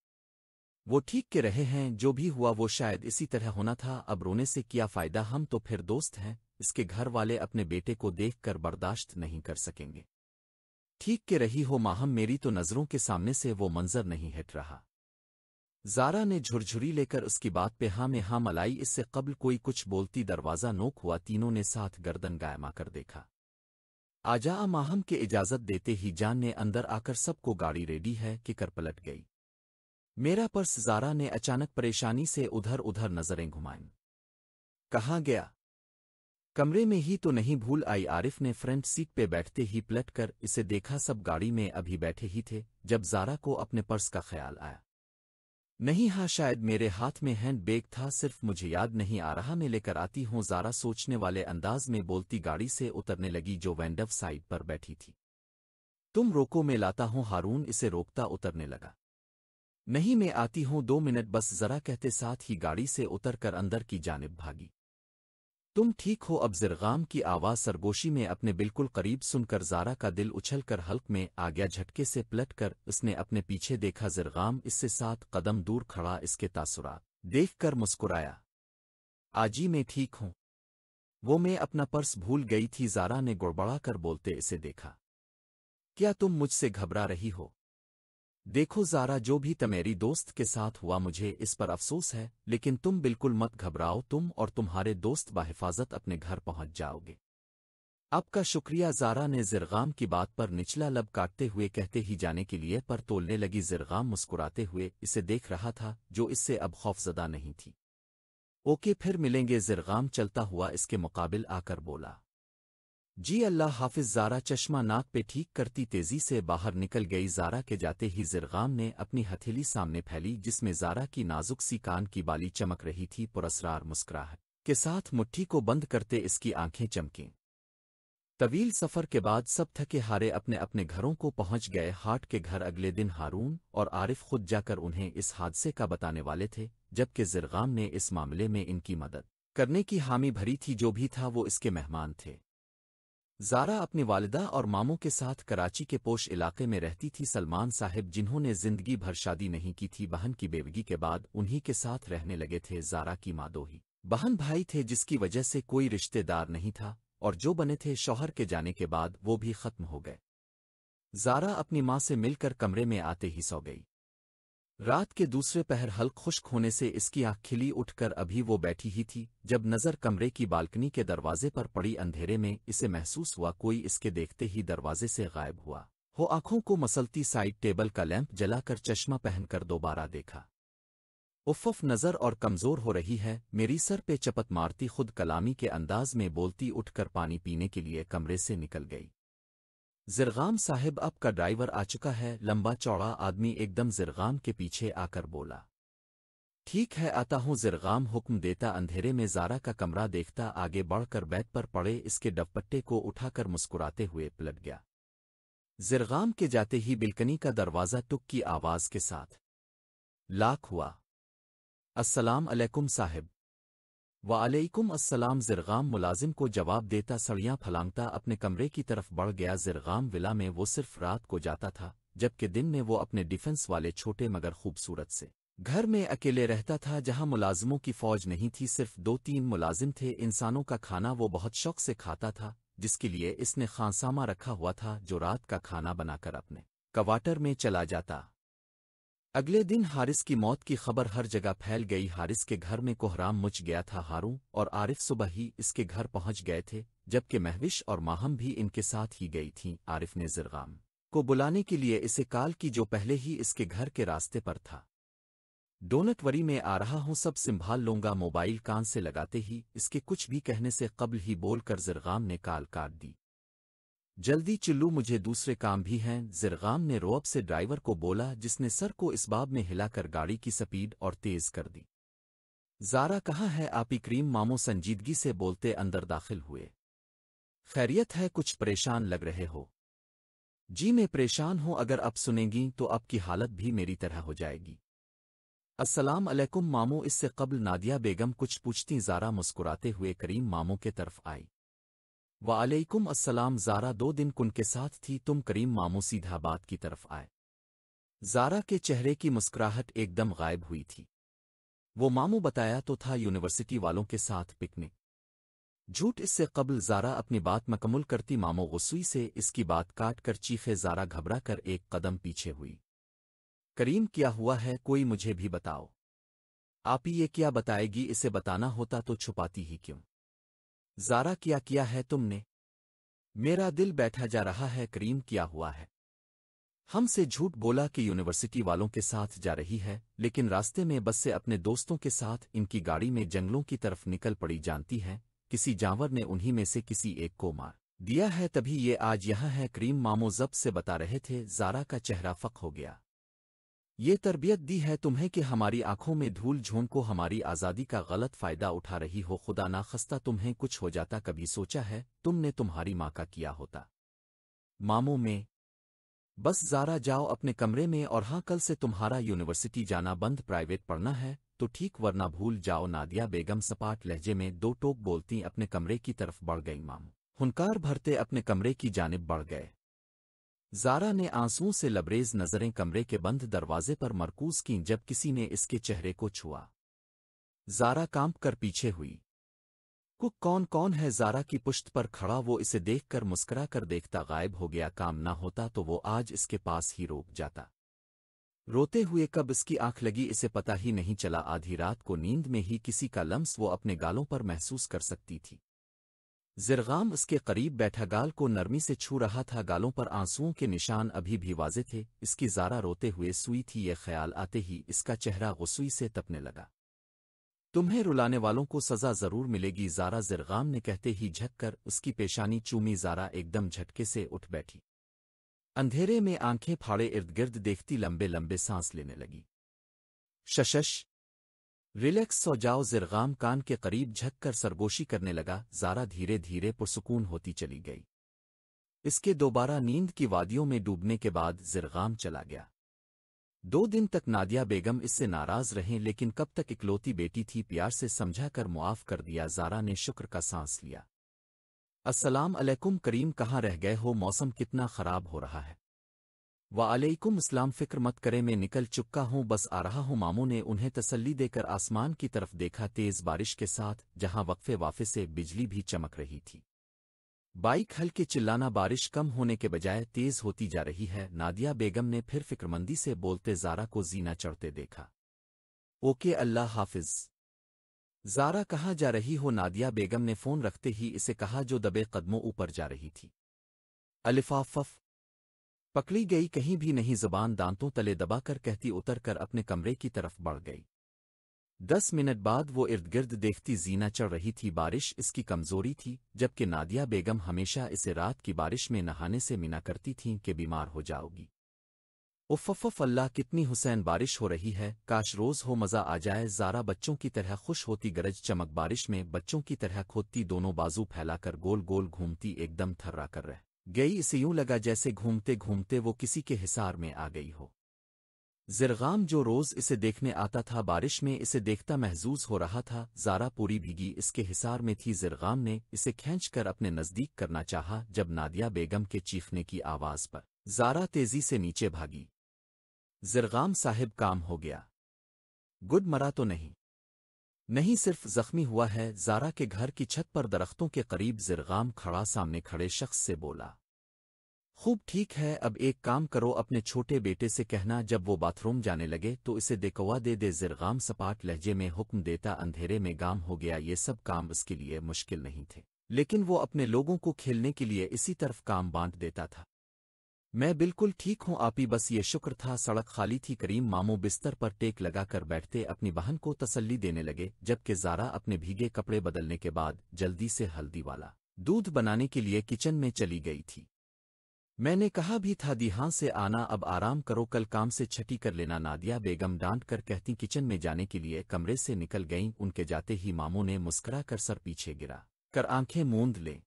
وہ ٹھیک کے رہے ہیں، جو بھی ہوا وہ شاید اسی طرح ہونا تھا، اب رونے سے کیا فائدہ ہم تو پھر دوست ہیں، اس کے گھر والے اپنے بیٹے کو دیکھ کر برداشت نہیں کر سکیں گے۔ ٹھیک کے رہی ہو ماہم، میری تو نظروں کے سامنے سے وہ منظر نہیں ہٹ رہا۔ زارا نے جھرجھری لے کر اس کی بات پہ ہاں میں ہاں ملائی، اس سے قبل کوئی کچھ بولتی دروازہ نوک ہوا، تینوں نے ساتھ گردن گائما کر دیکھا۔ آجا ماہم کے اجازت دیتے ہی جان نے اندر آ کر سب کو گاڑی ریڈی ہے کہ کر پلٹ گئی۔ میرا پرس زارا نے اچانک پریشانی سے ادھر ادھر نظریں گھمائیں۔ کہاں گیا؟ کمرے میں ہی تو نہیں بھول آئی عارف نے فرنٹ سیٹ پہ بیٹھتے ہی پلٹ کر اسے دیکھا سب گاڑی میں ابھی بیٹھے ہی تھے جب زارا کو اپنے پرس کا خیال آیا۔ نہیں ہاں شاید میرے ہاتھ میں ہینڈ بیگ تھا صرف مجھے یاد نہیں آ رہا میں لے کر آتی ہوں زارا سوچنے والے انداز میں بولتی گاڑی سے اترنے لگی جو وینڈو سائڈ پر بیٹھی تھی۔ تم روکو میں لاتا ہوں ہارون اسے روکتا اترنے لگا۔ نہیں میں آتی ہوں دو منٹ بس ذرا کہتے ساتھ ہی گاڑی سے اتر کر اندر کی جانب بھاگی۔ تم ٹھیک ہو اب زرغام کی آواز سرگوشی میں اپنے بالکل قریب سن کر زارا کا دل اچھل کر حلق میں آ گیا۔ جھٹکے سے پلٹ کر اس نے اپنے پیچھے دیکھا زرغام اس سے ساتھ قدم دور کھڑا اس کے تاثرات دیکھ کر مسکرایا۔ آجی میں ٹھیک ہوں۔ وہ میں اپنا پرس بھول گئی تھی۔ زارا نے گڑبڑا کر بولتے اسے دیکھا۔ کیا تم مجھ سے گھبرا رہی ہو؟ دیکھو زارا، جو بھی تمیری دوست کے ساتھ ہوا مجھے اس پر افسوس ہے، لیکن تم بالکل مت گھبراؤ، تم اور تمہارے دوست بحفاظت اپنے گھر پہنچ جاؤ گے۔ آپ کا شکریہ زارا نے زرغام کی بات پر نچلا لب کاٹتے ہوئے کہتے ہی جانے کے لیے پر تولنے لگی۔ زرغام مسکراتے ہوئے اسے دیکھ رہا تھا، جو اس سے اب خوف زدہ نہیں تھی۔ اوکے، پھر ملیں گے۔ زرغام چلتا ہوا اس کے مقابل آ کر بولا۔ جی اللہ حافظ زارا چشمہ ناک پہ ٹھیک کرتی تیزی سے باہر نکل گئی زارا کے جاتے ہی زرغام نے اپنی ہتھیلی سامنے پھیلی جس میں زارا کی نازک سی کان کی بالی چمک رہی تھی پرسرار مسکراہٹ کے ساتھ مٹھی کو بند کرتے اس کی آنکھیں چمکیں۔ طویل سفر کے بعد سب تھکے ہارے اپنے اپنے گھروں کو پہنچ گئے ہاٹ کے گھر اگلے دن ہارون اور عارف خود جا کر انہیں اس حادثے کا بتانے والے تھے جبکہ زرغام نے اس معاملے میں ان کی مدد کرنے کی حامی بھری تھی جو بھی تھا وہ اس کے مہمان تھے۔ زارا اپنی والدہ اور ماموں کے ساتھ کراچی کے پوش علاقے میں رہتی تھی سلمان صاحب جنہوں نے زندگی بھر شادی نہیں کی تھی۔ بہن کی بیوگی کے بعد انہی کے ساتھ رہنے لگے تھے زارا کی مادوہی۔ بہن بھائی تھے جس کی وجہ سے کوئی رشتے دار نہیں تھا اور جو بنے تھے شوہر کے جانے کے بعد وہ بھی ختم ہو گئے۔ زارا اپنی ماں سے مل کر کمرے میں آتے ہی سو گئی۔ رات کے دوسرے پہر حلق خشک ہونے سے اس کی آنکھ کھلی اٹھ کر ابھی وہ بیٹھی ہی تھی، جب نظر کمرے کی بالکنی کے دروازے پر پڑی اندھیرے میں اسے محسوس ہوا کوئی اس کے دیکھتے ہی دروازے سے غائب ہوا۔ ہو آنکھوں کو مسلتی سائڈ ٹیبل کا لیمپ جلا کر چشمہ پہن کر دوبارہ دیکھا۔ افف نظر اور کمزور ہو رہی ہے، میری سر پہ چپت مارتی خود کلامی کے انداز میں بولتی اٹھ کر پانی پینے کے لیے کمرے سے نکل گئی۔ زرغام صاحب اب کا ڈرائیور آ چکا ہے، لمبا چوڑا آدمی ایک دم زرغام کے پیچھے آ کر بولا۔ ٹھیک ہے، آتا ہوں، زرغام حکم دیتا اندھیرے میں زارا کا کمرہ دیکھتا آگے بڑھ کر بیت پر پڑے، اس کے ڈپٹے کو اٹھا کر مسکراتے ہوئے پلٹ گیا۔ زرغام کے جاتے ہی بلکنی کا دروازہ ٹک کی آواز کے ساتھ۔ لاکھ ہوا۔ السلام علیکم صاحب۔ وعلیکم السلام، زرغام ملازم کو جواب دیتا سڑیاں پھلانگتا اپنے کمرے کی طرف بڑھ گیا۔ زرغام ولا میں وہ صرف رات کو جاتا تھا، جبکہ دن میں وہ اپنے ڈیفنس والے چھوٹے مگر خوبصورت سے۔ گھر میں اکیلے رہتا تھا، جہاں ملازموں کی فوج نہیں تھی، صرف دو تین ملازم تھے۔ انسانوں کا کھانا وہ بہت شوق سے کھاتا تھا، جس کے لیے اس نے خانسامہ رکھا ہوا تھا، جو رات کا کھانا بنا کر اپنے کواٹر میں چلا جاتا۔ اگلے دن حارث کی موت کی خبر ہر جگہ پھیل گئی۔ حارث کے گھر میں کوہرام مچ گیا تھا ہاروں اور عارف صبح ہی اس کے گھر پہنچ گئے تھے، جبکہ مہوش اور ماہم بھی ان کے ساتھ ہی گئی تھیں۔ عارف نے زرغام کو بلانے کے لیے اسے کال کی جو پہلے ہی اس کے گھر کے راستے پر تھا۔ ڈونٹ وری میں آ رہا ہوں، سب سنبھال لوں گا، موبائل کان سے لگاتے ہی اس کے کچھ بھی کہنے سے قبل ہی بول کر زرغام نے کال کاٹ دی۔ جلدی چلو مجھے دوسرے کام بھی ہیں۔ زرغام نے روب سے ڈرائیور کو بولا، جس نے سر کو اس باب میں ہلا کر گاڑی کی سپیڈ اور تیز کر دی۔ زارا، کہاں ہے آپی کریم مامو سنجیدگی سے بولتے اندر داخل ہوئے؟ خیریت ہے، کچھ پریشان لگ رہے ہو۔ جی میں پریشان ہوں، اگر اب سنیں گی تو اب کی حالت بھی میری طرح ہو جائے گی۔ السلام علیکم مامو اس سے قبل نادیا بیگم کچھ پوچھتی زارا مسکراتے ہوئے کریم ماموں کے طرف آئی۔ وعلیکم السلام، زارا دو دن کن کے ساتھ تھی، تم کریم مامو سیدھا بات کی طرف آئے۔ زارا کے چہرے کی مسکراہٹ ایک دم غائب ہوئی تھی۔ وہ مامو بتایا تو تھا یونیورسٹی والوں کے ساتھ پکنک۔ جھوٹ اس سے قبل زارا اپنی بات مکمل کرتی مامو غسوئی سے اس کی بات کاٹ کر چیخے زارا گھبرا کر ایک قدم پیچھے ہوئی۔ کریم، کیا ہوا ہے؟ کوئی مجھے بھی بتاؤ۔ آپ ہی یہ کیا بتائے گی؟ اسے بتانا ہوتا تو چھپاتی ہی کیوں؟ زارا کیا کیا ہے تم نے۔ میرا دل بیٹھا جا رہا ہے، کریم کیا ہوا ہے۔ ہم سے جھوٹ بولا کہ یونیورسٹی والوں کے ساتھ جا رہی ہے، لیکن راستے میں بس سے اپنے دوستوں کے ساتھ ان کی گاڑی میں جنگلوں کی طرف نکل پڑی جانتی ہے، کسی جانور نے انہی میں سے کسی ایک کو مار دیا ہے۔ تبھی یہ آج یہاں ہے، کریم مامو زب سے بتا رہے تھے، زارا کا چہرہ فق ہو گیا۔ یہ تربیت دی ہے تمہیں کہ ہماری آنکھوں میں دھول جھون کو ہماری آزادی کا غلط فائدہ اٹھا رہی ہو۔ خدا نہ خستہ تمہیں کچھ ہو جاتا کبھی سوچا ہے، تم نے تمہاری ماں کا کیا ہوتا۔ ماموں میں، بس زارا جاؤ اپنے کمرے میں اور ہاں کل سے تمہارا یونیورسٹی جانا بند پرائیویٹ پڑھنا ہے، تو ٹھیک ورنہ بھول جاؤ۔ نادیا بیگم سپاٹ لہجے میں دو ٹوک بولتی اپنے کمرے کی طرف بڑھ گئی مام ہنکار بھرتے اپنے کمرے کی جانب بڑھ گئے۔ زارا نے آنسوں سے لبریز نظریں کمرے کے بند دروازے پر مرکوز کیں جب کسی نے اس کے چہرے کو چھوا۔ زارا کانپ کر پیچھے ہوئی۔ کک کون کون ہے زارا کی پشت پر کھڑا وہ اسے دیکھ کر مسکرا کر دیکھتا غائب ہو گیا کام نہ ہوتا تو وہ آج اس کے پاس ہی روک جاتا۔ روتے ہوئے کب اس کی آنکھ لگی اسے پتا ہی نہیں چلا آدھی رات کو نیند میں ہی کسی کا لمس وہ اپنے گالوں پر محسوس کر سکتی تھی۔ زرغام اس کے قریب بیٹھا گال کو نرمی سے چھو رہا تھا، گالوں پر آنسوؤں کے نشان ابھی بھی واضح تھے۔ اس کی زارا روتے ہوئے سوئی تھی، یہ خیال آتے ہی اس کا چہرہ غسوئی سے تپنے لگا۔ تمہیں رلانے والوں کو سزا ضرور ملے گی، زارا زرغام نے کہتے ہی جھک کر اس کی پیشانی چومی زارا ایک دم جھٹکے سے اٹھ بیٹھی۔ اندھیرے میں آنکھیں پھاڑے ارد گرد دیکھتی لمبے لمبے سانس لینے لگی۔ ششش ریلیکس سو جاؤ زرغام کان کے قریب جھک کر سرگوشی کرنے لگا، زارا دھیرے دھیرے پرسکون ہوتی چلی گئی۔ اس کے دوبارہ نیند کی وادیوں میں ڈوبنے کے بعد زرغام چلا گیا۔ دو دن تک نادیا بیگم اس سے ناراض رہیں لیکن کب تک اکلوتی بیٹی تھی پیار سے سمجھا کر معاف کر دیا، زارا نے شکر کا سانس لیا۔ السلام علیکم کریم، کہاں رہ گئے ہو؟ موسم کتنا خراب ہو رہا ہے۔ وعلیکم اسلام فکر مت کرے، میں نکل چکا ہوں، بس آ رہا ہوں۔ ماموں نے انہیں تسلی دے کر آسمان کی طرف دیکھا، تیز بارش کے ساتھ، جہاں وقفے وافے سے بجلی بھی چمک رہی تھی۔ بائک ہلکے چلانا، بارش کم ہونے کے بجائے تیز ہوتی جا رہی ہے۔ نادیا بیگم نے پھر فکرمندی سے بولتے زارا کو زینا چڑھتے دیکھا۔ اوکے، اللہ حافظ۔ زارا، کہاں جا رہی ہو؟ نادیا بیگم نے فون رکھتے ہی اسے کہا جو دبے قدموں اوپر جا رہی تھی۔ الفافف۔ پکڑی گئی کہیں بھی نہیں، زبان دانتوں تلے دبا کر کہتی اتر کر اپنے کمرے کی طرف بڑھ گئی۔ دس منٹ بعد وہ ارد گرد دیکھتی زینا چڑھ رہی تھی، بارش اس کی کمزوری تھی، جبکہ نادیا بیگم ہمیشہ اسے رات کی بارش میں نہانے سے منا کرتی تھیں کہ بیمار ہو جاؤ گی۔ افف اللہ، کتنی حسین بارش ہو رہی ہے۔ کاش روز ہو، مزہ آ جائے۔ زارا بچوں کی طرح خوش ہوتی گرج چمک بارش میں، بچوں کی طرح کھودتی دونوں بازو پھیلا کر گول گول گھومتی، ایک دم تھرا کر رہ۔ گئی اسے یوں لگا جیسے گھومتے گھومتے وہ کسی کے حسار میں آ گئی ہو۔ زرغام جو روز اسے دیکھنے آتا تھا، بارش میں اسے دیکھتا محظوظ ہو رہا تھا۔ زارا پوری بھیگی اس کے حصار میں تھی۔ زرغام نے اسے کھینچ کر اپنے نزدیک کرنا چاہا، جب نادیا بیگم کے چیخنے کی آواز پر۔ زارا تیزی سے نیچے بھاگی۔ زرغام صاحب کام ہو گیا۔ گڈ مرا تو نہیں۔ نہیں صرف زخمی ہوا ہے، زارا کے گھر کی چھت پر درختوں کے قریب زرغام کھڑا سامنے کھڑے شخص سے بولا، خوب ٹھیک ہے، اب ایک کام کرو، اپنے چھوٹے بیٹے سے کہنا، جب وہ باتھ روم جانے لگے تو اسے دیکوا دے دے، زرغام سپاٹ لہجے میں حکم دیتا، اندھیرے میں گام ہو گیا، یہ سب کام اس کے لیے مشکل نہیں تھے۔ لیکن وہ اپنے لوگوں کو کھیلنے کے لیے اسی طرف کام بانٹ دیتا تھا۔ میں بالکل ٹھیک ہوں آپی بس یہ شکر تھا، سڑک خالی تھی، کریم ماموں بستر پر ٹیک لگا کر بیٹھتے اپنی بہن کو تسلی دینے لگے، جبکہ زارا اپنے بھیگے کپڑے بدلنے کے بعد جلدی سے ہلدی والا دودھ بنانے کے لیے کچن میں چلی گئی تھی۔ میں نے کہا بھی تھا دیہاں سے آنا، اب آرام کرو، کل کام سے چھٹی کر لینا۔ نادیا بیگم ڈانٹ کر کہتی، کچن میں جانے کے لیے کمرے سے نکل گئیں، ان کے جاتے ہی ماموں نے مسکرا کر سر پیچھے گرا، کر آنکھیں موند لیں۔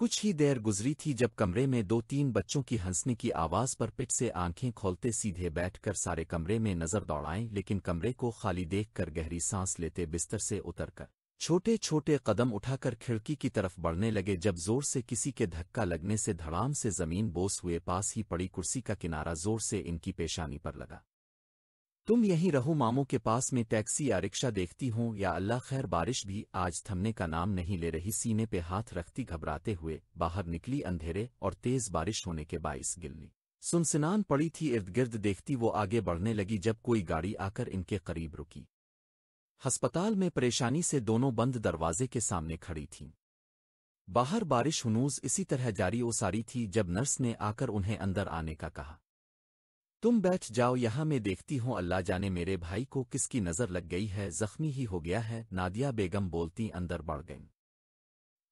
کچھ ہی دیر گزری تھی جب کمرے میں دو تین بچوں کی ہنسنے کی آواز پر پٹ سے آنکھیں کھولتے سیدھے بیٹھ کر سارے کمرے میں نظر دوڑائیں، لیکن کمرے کو خالی دیکھ کر گہری سانس لیتے بستر سے اتر کر۔ چھوٹے چھوٹے قدم اٹھا کر کھڑکی کی طرف بڑھنے لگے جب زور سے کسی کے دھکا لگنے سے دھڑام سے زمین بوس ہوئے پاس ہی پڑی کرسی کا کنارہ زور سے ان کی پیشانی پر لگا۔ تم یہیں رہو ماموں کے پاس میں ٹیکسی یا رکشہ دیکھتی ہوں یا اللہ خیر بارش بھی آج تھمنے کا نام نہیں لے رہی سینے پہ ہاتھ رکھتی گھبراتے ہوئے باہر نکلی اندھیرے اور تیز بارش ہونے کے باعث گلنی سنسنان پڑی تھی ارد گرد دیکھتی وہ آگے بڑھنے لگی جب کوئی گاڑی آ کر ان کے قریب رکی۔ ہسپتال میں پریشانی سے دونوں بند دروازے کے سامنے کھڑی تھیں۔ باہر بارش ہنوز اسی طرح جاری و ساری تھی جب نرس نے آ کر انہیں اندر آنے کا کہا۔ تم بیٹھ جاؤ، یہاں میں دیکھتی ہوں، اللہ جانے میرے بھائی کو کس کی نظر لگ گئی ہے، زخمی ہی ہو گیا ہے۔ نادیا بیگم بولتی، اندر بڑھ گئیں۔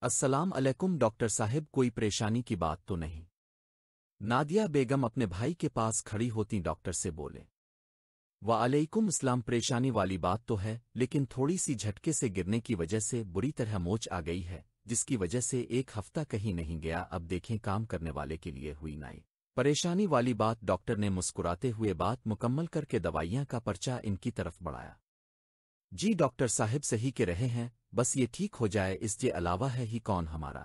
السلام علیکم ڈاکٹر صاحب، کوئی پریشانی کی بات تو نہیں۔ نادیا بیگم اپنے بھائی کے پاس کھڑی ہوتی، ڈاکٹر سے بولے، وعلیکم اسلام پریشانی والی بات تو ہے، لیکن تھوڑی سی جھٹکے سے گرنے کی وجہ سے بری طرح موچ آ گئی ہے، جس کی وجہ سے ایک ہفتہ کہیں نہیں گیا۔ اب دیکھیں کام کرنے والے کے لیے ہوئی نائی۔ پریشانی والی بات ڈاکٹر نے مسکراتے ہوئے بات مکمل کر کے دوائیاں کا پرچہ ان کی طرف بڑھایا۔ جی ڈاکٹر صاحب صحیح کے رہے ہیں، بس یہ ٹھیک ہو جائے، اس کے علاوہ ہے ہی کون ہمارا۔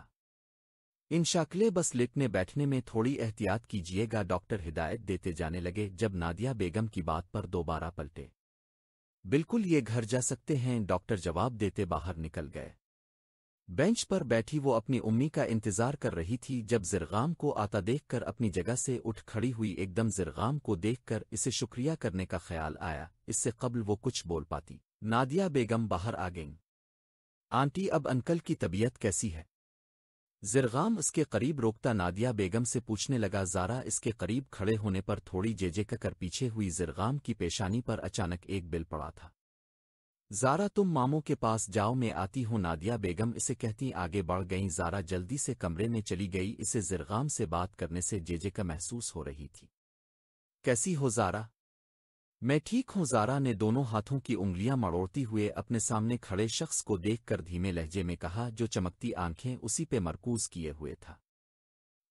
ان شاکلے بس لٹنے بیٹھنے میں تھوڑی احتیاط کیجیے گا، ڈاکٹر ہدایت دیتے جانے لگے جب نادیا بیگم کی بات پر دوبارہ پلٹے۔ بالکل یہ گھر جا سکتے ہیں، ڈاکٹر جواب دیتے باہر نکل گئے۔ بینچ پر بیٹھی وہ اپنی امی کا انتظار کر رہی تھی جب زرغام کو آتا دیکھ کر اپنی جگہ سے اٹھ کھڑی ہوئی ایک دم زرغام کو دیکھ کر اسے شکریہ کرنے کا خیال آیا، اس سے قبل وہ کچھ بول پاتی۔ نادیا بیگم باہر آ گئیں۔ آنٹی، اب انکل کی طبیعت کیسی ہے؟ زرغام اس کے قریب روکتا نادیا بیگم سے پوچھنے لگا۔ زارا، اس کے قریب کھڑے ہونے پر تھوڑی جیجے کر پیچھے ہوئی زرغام کی پیشانی پر اچانک ایک بل پڑا تھا۔ زارا، تم ماموں کے پاس جاؤ، میں آتی ہوں۔ نادیا بیگم اسے کہتی، آگے بڑھ گئیں۔ زارا جلدی سے کمرے میں چلی گئی۔ اسے زرغام سے بات کرنے سے جیجے کا محسوس ہو رہی تھی۔ کیسی ہو زارا؟ میں ٹھیک ہوں۔ زارا نے دونوں ہاتھوں کی انگلیاں مڑوڑتی ہوئے اپنے سامنے کھڑے شخص کو دیکھ کر دھیمے لہجے میں کہا، جو چمکتی آنکھیں اسی پہ مرکوز کیے ہوئے تھا۔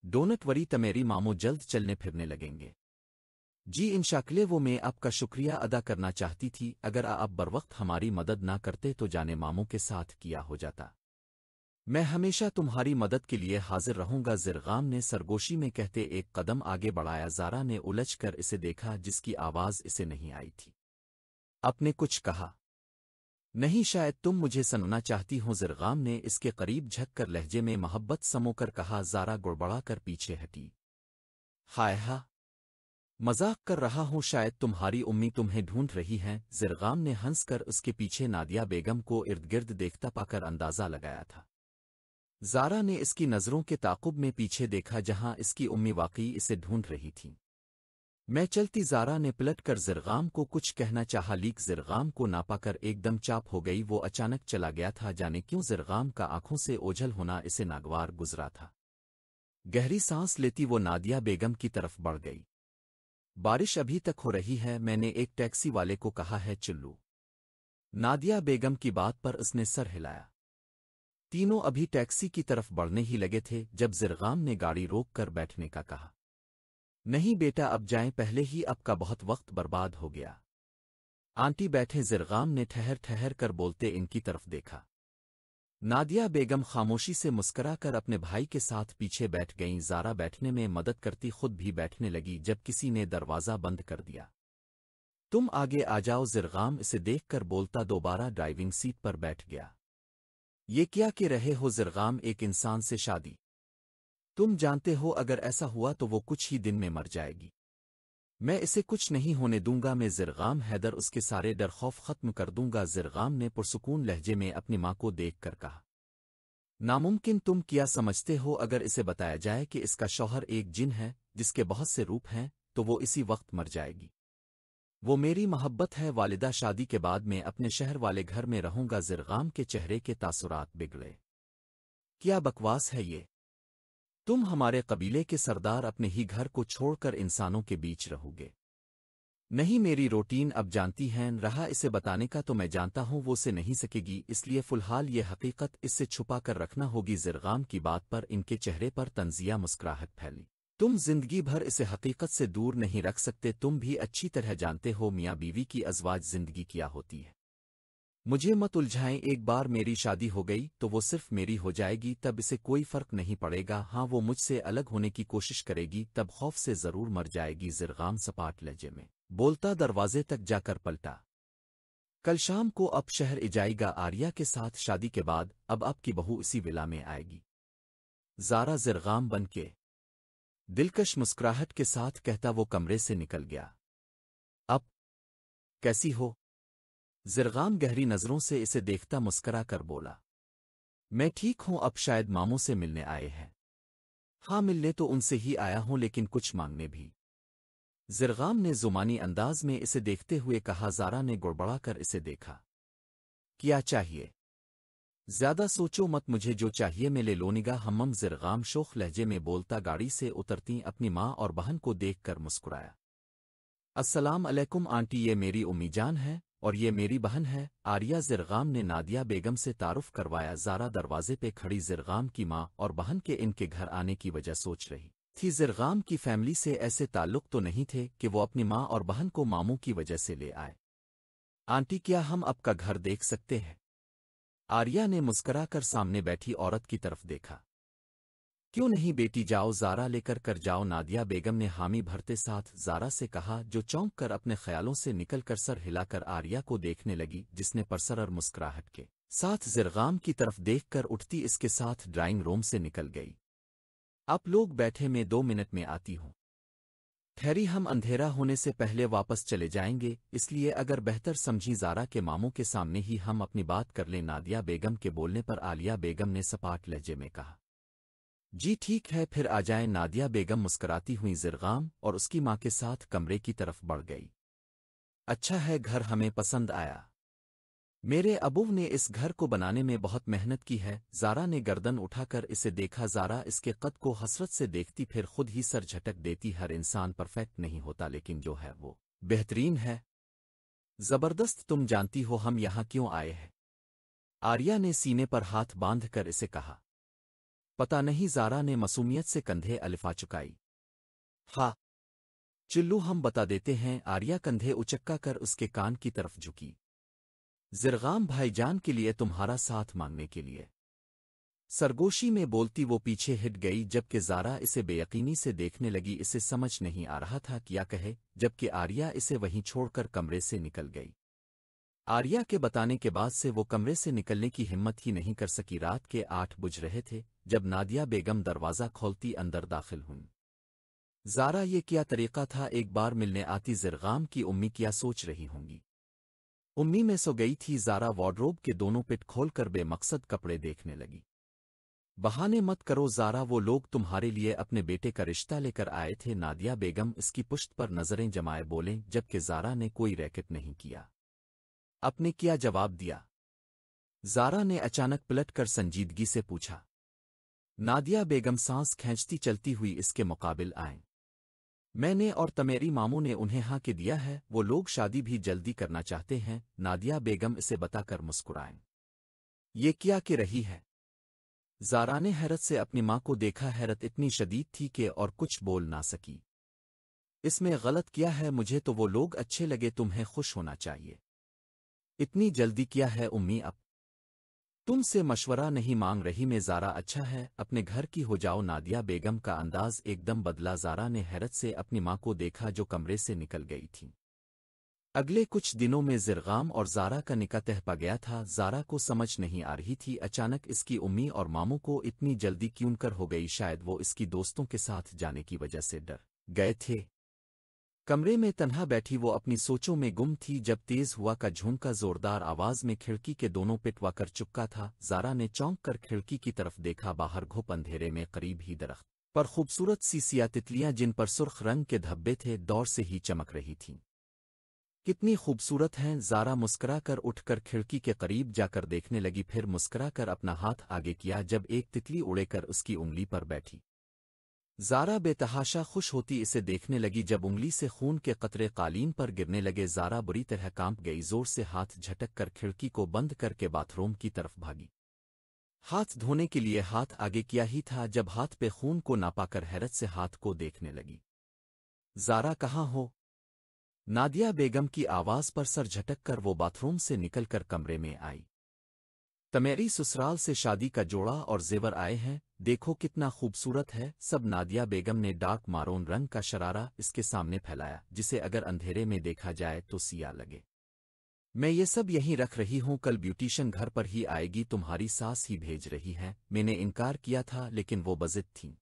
ڈونٹ وری تمیری ماموں جلد چلنے پھرنے لگیں گے۔ جی ان شاکلے وہ میں آپ کا شکریہ ادا کرنا چاہتی تھی، اگر آپ بروقت ہماری مدد نہ کرتے تو جانے ماموں کے ساتھ کیا ہو جاتا۔ میں ہمیشہ تمہاری مدد کے لیے حاضر رہوں گا، زرغام نے سرگوشی میں کہتے ایک قدم آگے بڑھایا۔ زارا نے الجھ کر اسے دیکھا، جس کی آواز اسے نہیں آئی تھی۔ اپنے کچھ کہا۔ نہیں، شاید تم مجھے سننا چاہتی ہوں، زرغام نے اس کے قریب جھک کر لہجے میں محبت سمو کر کہا۔ زارا گڑبڑا کر پیچھے ہٹی۔ ہائے ہا! مذاق کر رہا ہوں، شاید تمہاری امی تمہیں ڈھونڈ رہی ہیں۔ زرغام نے ہنس کر اس کے پیچھے نادیا بیگم کو ارد گرد دیکھتا پا کر اندازہ لگایا تھا۔ زارا نے اس کی نظروں کے تعقب میں پیچھے دیکھا جہاں اس کی امی واقعی اسے ڈھونڈ رہی تھی میں چلتی زارا نے پلٹ کر زرغام کو کچھ کہنا چاہا، لیک زرغام کو ناپا کر ایک دم چاپ ہو گئی۔ وہ اچانک چلا گیا تھا، جانے کیوں زرغام کا آنکھوں سے اوجھل ہونا اسے ناگوار گزرا تھا۔ گہری سانس لیتی وہ نادیا بیگم کی طرف بڑھ گئی۔ بارش ابھی تک ہو رہی ہے، میں نے ایک ٹیکسی والے کو کہا ہے، چلو۔ نادیا بیگم کی بات پر اس نے سر ہلایا۔ تینوں ابھی ٹیکسی کی طرف بڑھنے ہی لگے تھے، جب زرغام نے گاڑی روک کر بیٹھنے کا کہا۔ نہیں بیٹا، اب جائیں، پہلے ہی اب کا بہت وقت برباد ہو گیا۔ آنٹی بیٹھے، زرغام نے ٹھہر ٹھہر کر بولتے ان کی طرف دیکھا۔ نادیا بیگم خاموشی سے مسکرا کر اپنے بھائی کے ساتھ پیچھے بیٹھ گئیں۔ زارا بیٹھنے میں مدد کرتی خود بھی بیٹھنے لگی جب کسی نے دروازہ بند کر دیا۔ تم آگے آ جاؤ، زرغام اسے دیکھ کر بولتا دوبارہ ڈرائیونگ سیٹ پر بیٹھ گیا۔ یہ کیا کہ رہے ہو زرغام، ایک انسان سے شادی۔ تم جانتے ہو اگر ایسا ہوا تو وہ کچھ ہی دن میں مر جائے گی۔ میں اسے کچھ نہیں ہونے دوں گا، میں زرغام حیدر اس کے سارے ڈر خوف ختم کر دوں گا، زرغام نے پرسکون لہجے میں اپنی ماں کو دیکھ کر کہا۔ ناممکن تم کیا سمجھتے ہو اگر اسے بتایا جائے کہ اس کا شوہر ایک جن ہے، جس کے بہت سے روپ ہیں، تو وہ اسی وقت مر جائے گی۔ وہ میری محبت ہے، والدہ شادی کے بعد میں اپنے شہر والے گھر میں رہوں گا، زرغام کے چہرے کے تاثرات بگڑے۔ کیا بکواس ہے یہ؟ تم ہمارے قبیلے کے سردار اپنے ہی گھر کو چھوڑ کر انسانوں کے بیچ رہو گے۔ نہیں میری روٹین اب جانتی ہیں، رہا اسے بتانے کا تو میں جانتا ہوں، وہ اسے نہیں سکے گی، اس لیے فلحال یہ حقیقت اس سے چھپا کر رکھنا ہوگی زرغام کی بات پر، ان کے چہرے پر تنزیہ مسکراہٹ پھیلی۔ تم زندگی بھر اسے حقیقت سے دور نہیں رکھ سکتے، تم بھی اچھی طرح جانتے ہو میاں بیوی کی ازواج زندگی کیا ہوتی ہے۔ مجھے مت الجھائیں، ایک بار میری شادی ہو گئی تو وہ صرف میری ہو جائے گی، تب اسے کوئی فرق نہیں پڑے گا۔ ہاں وہ مجھ سے الگ ہونے کی کوشش کرے گی، تب خوف سے ضرور مر جائے گی، زرغام سپاٹ لہجے میں۔ بولتا دروازے تک جا کر پلٹا۔ کل شام کو اب شہر اجائی گا آریا کے ساتھ شادی کے بعد، اب آپ کی بہو اسی ولا میں آئے گی۔ زارا زرغام بن کے۔ دلکش مسکراہٹ کے ساتھ کہتا وہ کمرے سے نکل گیا۔ اب کیسی ہو؟ زرغام گہری نظروں سے اسے دیکھتا مسکرا کر بولا، میں ٹھیک ہوں، اب شاید ماموں سے ملنے آئے ہیں۔ ہاں ملنے تو ان سے ہی آیا ہوں، لیکن کچھ مانگنے بھی۔ زرغام نے زمانی انداز میں اسے دیکھتے ہوئے کہا، زارا نے گڑبڑا کر اسے دیکھا۔ کیا چاہیے؟ زیادہ سوچو مت، مجھے جو چاہیے میں لے لونگا ہمم زرغام شوخ لہجے میں بولتا گاڑی سے اترتی اپنی ماں اور بہن کو دیکھ کر مسکرایا۔ السلام علیکم آنٹی، یہ میری امی جان ہے۔ اور یہ میری بہن ہے، آریہ زرغام نے نادیا بیگم سے تعارف کروایا۔ زارا دروازے پہ کھڑی زرغام کی ماں اور بہن کے ان کے گھر آنے کی وجہ سوچ رہی۔ تھی زرغام کی فیملی سے ایسے تعلق تو نہیں تھے کہ وہ اپنی ماں اور بہن کو ماموں کی وجہ سے لے آئے۔ آنٹی، کیا ہم اب کا گھر دیکھ سکتے ہیں؟ آریا نے مسکرا کر سامنے بیٹھی عورت کی طرف دیکھا۔ کیوں نہیں بیٹی جاؤ، زارا لے کر کر جاؤ۔ نادیا بیگم نے حامی بھرتے ساتھ زارا سے کہا، جو چونک کر اپنے خیالوں سے نکل کر سر ہلا کر آریا کو دیکھنے لگی، جس نے پرسر اور مسکراہٹ کے ساتھ زرغام کی طرف دیکھ کر اٹھتی اس کے ساتھ ڈرائنگ روم سے نکل گئی۔ آپ لوگ بیٹھے میں دو منٹ میں آتی ہوں۔ ٹھہری ہم اندھیرا ہونے سے پہلے واپس چلے جائیں گے، اس لیے اگر بہتر سمجھی زارا کے ماموں کے سامنے ہی ہم اپنی بات کر لیں۔ نادیا بیگم کے بولنے پر آلیا بیگم نے سپاٹ لہجے میں کہا۔ جی ٹھیک ہے، پھر آ جائیں۔ نادیا بیگم مسکراتی ہوئی زرغام اور اس کی ماں کے ساتھ کمرے کی طرف بڑھ گئی۔ اچھا ہے، گھر ہمیں پسند آیا۔ میرے ابو نے اس گھر کو بنانے میں بہت محنت کی ہے۔ زارا نے گردن اٹھا کر اسے دیکھا۔ زارا اس کے قد کو حسرت سے دیکھتی، پھر خود ہی سر جھٹک دیتی۔ ہر انسان پرفیکٹ نہیں ہوتا، لیکن جو ہے وہ بہترین ہے۔ زبردست، تم جانتی ہو ہم یہاں کیوں آئے ہیں؟ آریا نے سینے پر ہاتھ باندھ کر اسے کہا۔ پتا نہیں زارا نے مسومیت سے کندھے الفا چکائی۔ ہاں۔ چلو ہم بتا دیتے ہیں آریا کندھے اچکا کر اس کے کان کی طرف جھکی۔ زرغام بھائی جان کے لیے تمہارا ساتھ مانگنے کے لیے۔ سرگوشی میں بولتی وہ پیچھے ہٹ گئی جبکہ زارا اسے بے یقینی سے دیکھنے لگی اسے سمجھ نہیں آ رہا تھا کیا کہے جبکہ آریا اسے وہیں چھوڑ کر کمرے سے نکل گئی۔ آریا کے بتانے کے بعد سے وہ کمرے سے نکلنے کی ہمت ہی نہیں کر سکی۔ رات کے آٹھ بج رہے تھے جب نادیا بیگم دروازہ کھولتی اندر داخل ہوں زارا، یہ کیا طریقہ تھا؟ ایک بار ملنے آتی زرغام کی امی کیا سوچ رہی ہوں گی؟ امی میں سو گئی تھی، زارا وارڈروب کے دونوں پٹ کھول کر بے مقصد کپڑے دیکھنے لگی۔ بہانے مت کرو زارا، وہ لوگ تمہارے لیے اپنے بیٹے کا رشتہ لے کر آئے تھے۔ نادیا بیگم اس کی پشت پر نظریں جمائے بولیں، جبکہ زارا نے کوئی ریکٹ نہیں کیا۔ اپنے کیا جواب دیا؟ زارا نے اچانک پلٹ کر سنجیدگی سے پوچھا۔ نادیا بیگم سانس کھینچتی چلتی ہوئی اس کے مقابل آئیں۔ میں نے اور تمیری ماموں نے انہیں ہاں کے دیا ہے، وہ لوگ شادی بھی جلدی کرنا چاہتے ہیں۔ نادیا بیگم اسے بتا کر مسکرائیں۔ یہ کیا کہ رہی ہے؟ زاران حیرت سے اپنی ماں کو دیکھا، حیرت اتنی شدید تھی کہ اور کچھ بول نہ سکی۔ اس میں غلط کیا ہے مجھے تو وہ لوگ اچھے لگے، تمہیں خوش ہونا چاہیے۔ اتنی جلدی کیا ہے امی اب؟ تم سے مشورہ نہیں مانگ رہی میں زارا اچھا ہے، اپنے گھر کی ہو جاؤ نادیا بیگم کا انداز ایک دم بدلا، زارا نے حیرت سے اپنی ماں کو دیکھا جو کمرے سے نکل گئی تھی۔ اگلے کچھ دنوں میں زرغام اور زارا کا نکاح تہ پا گیا تھا، زارا کو سمجھ نہیں آ رہی تھی اچانک اس کی امی اور ماموں کو اتنی جلدی کیوں کر ہو گئی؟ شاید وہ اس کی دوستوں کے ساتھ جانے کی وجہ سے ڈر۔ گئے تھے۔ کمرے میں تنہا بیٹھی وہ اپنی سوچوں میں گم تھی جب تیز ہوا کا جھونکا زوردار آواز میں کھڑکی کے دونوں پٹوا کر چپکا تھا۔ زارا نے چونک کر کھڑکی کی طرف دیکھا باہر گھوپ اندھیرے میں قریب ہی درخت۔ پر خوبصورت سی سیا تتلیاں جن پر سرخ رنگ کے دھبے تھے دور سے ہی چمک رہی تھیں۔ کتنی خوبصورت ہیں۔ زارا مسکرا کر اٹھ کر کھڑکی کے قریب جا کر دیکھنے لگی، پھر مسکرا کر اپنا ہاتھ آگے کیا جب ایک تتلی اڑے کر اس کی انگلی پر بیٹھی۔ زارا بے تحاشا خوش ہوتی اسے دیکھنے لگی جب انگلی سے خون کے قطرے قالین پر گرنے لگے زارا بری طرح کانپ گئی، زور سے ہاتھ جھٹک کر کھڑکی کو بند کر کے باتھ روم کی طرف بھاگی۔ ہاتھ دھونے کے لیے ہاتھ آگے کیا ہی تھا جب ہاتھ پہ خون کو ناپا کر حیرت سے ہاتھ کو دیکھنے لگی۔ زارا کہاں ہو؟ نادیا بیگم کی آواز پر سر جھٹک کر وہ باتھ روم سے نکل کر کمرے میں آئی۔ تمیری سسرال سے شادی کا جوڑا اور زیور آئے ہیں، دیکھو کتنا خوبصورت ہے۔ سب نادیا بیگم نے ڈارک مارون رنگ کا شرارہ اس کے سامنے پھیلایا، جسے اگر اندھیرے میں دیکھا جائے تو سیا لگے۔ میں یہ سب یہیں رکھ رہی ہوں، کل بیوٹیشن گھر پر ہی آئے گی، تمہاری ساس ہی بھیج رہی ہے میں نے انکار کیا تھا، لیکن وہ بزد تھیں۔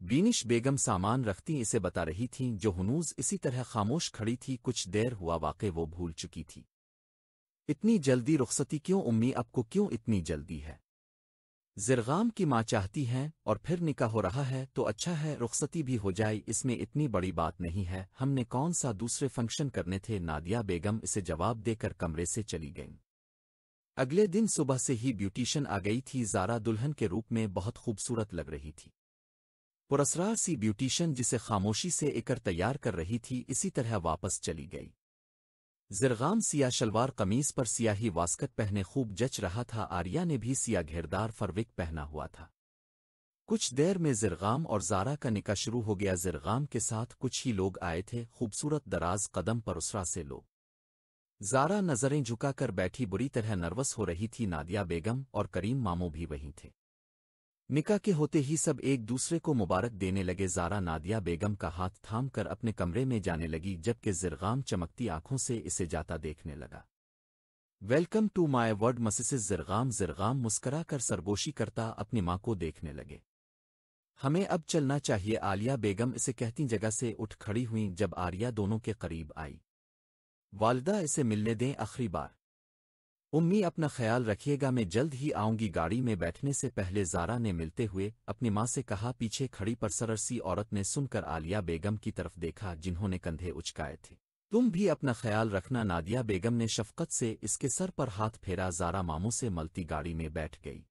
بینش بیگم سامان رکھتی اسے بتا رہی تھیں، جو ہنوز اسی طرح خاموش کھڑی تھی، کچھ دیر ہوا واقع وہ بھول چکی تھی۔ اتنی جلدی رخصتی کیوں امی اب کو کیوں اتنی جلدی ہے؟ زرغام کی ماں چاہتی ہیں اور پھر نکاح ہو رہا ہے تو اچھا ہے رخصتی بھی ہو جائے، اس میں اتنی بڑی بات نہیں ہے۔ ہم نے کون سا دوسرے فنکشن کرنے تھے؟ نادیا بیگم اسے جواب دے کر کمرے سے چلی گئیں۔ اگلے دن صبح سے ہی بیوٹیشن آ گئی تھی۔ زارا دلہن کے روپ میں بہت خوبصورت لگ رہی تھی۔ پرسرار سی بیوٹیشن جسے خاموشی سے اکر تیار کر رہی تھی، اسی طرح واپس چلی گئی۔ زرغام سیاہ شلوار قمیص پر سیاہی واسکٹ پہنے خوب جچ رہا تھا آریا نے بھی سیاہ گھیردار فروک پہنا ہوا تھا۔ کچھ دیر میں زرغام اور زارا کا نکاح شروع ہو گیا۔ زرغام کے ساتھ کچھ ہی لوگ آئے تھے، خوبصورت دراز قدم پر اسرا سے لوگ۔ زارا نظریں جھکا کر بیٹھی بری طرح نروس ہو رہی تھی۔ نادیا بیگم اور کریم ماموں بھی وہیں تھے۔ نکاح کے ہوتے ہی سب ایک دوسرے کو مبارک دینے لگے۔ زارا نادیا بیگم کا ہاتھ تھام کر اپنے کمرے میں جانے لگی، جبکہ زرغام چمکتی آنکھوں سے اسے جاتا دیکھنے لگا۔ Welcome to my world Mrs Zargham Zargham مسکرا کر سرگوشی کرتا اپنی ماں کو دیکھنے لگے۔ ہمیں اب چلنا چاہیے۔ آلیا بیگم اسے کہتی جگہ سے اٹھ کھڑی ہوئیں جب آریا دونوں کے قریب آئی۔ والدہ اسے ملنے دیں آخری بار۔ امی اپنا خیال رکھیے گا، میں جلد ہی آؤں گی گاڑی میں بیٹھنے سے پہلے زارا نے ملتے ہوئے اپنی ماں سے کہا، پیچھے کھڑی پر سررسی عورت نے سن کر آلیا بیگم کی طرف دیکھا، جنہوں نے کندھے اچکائے تھے۔ تم بھی اپنا خیال رکھنا نادیا بیگم نے شفقت سے اس کے سر پر ہاتھ پھیرا، زارا ماموں سے ملتی گاڑی میں بیٹھ گئی۔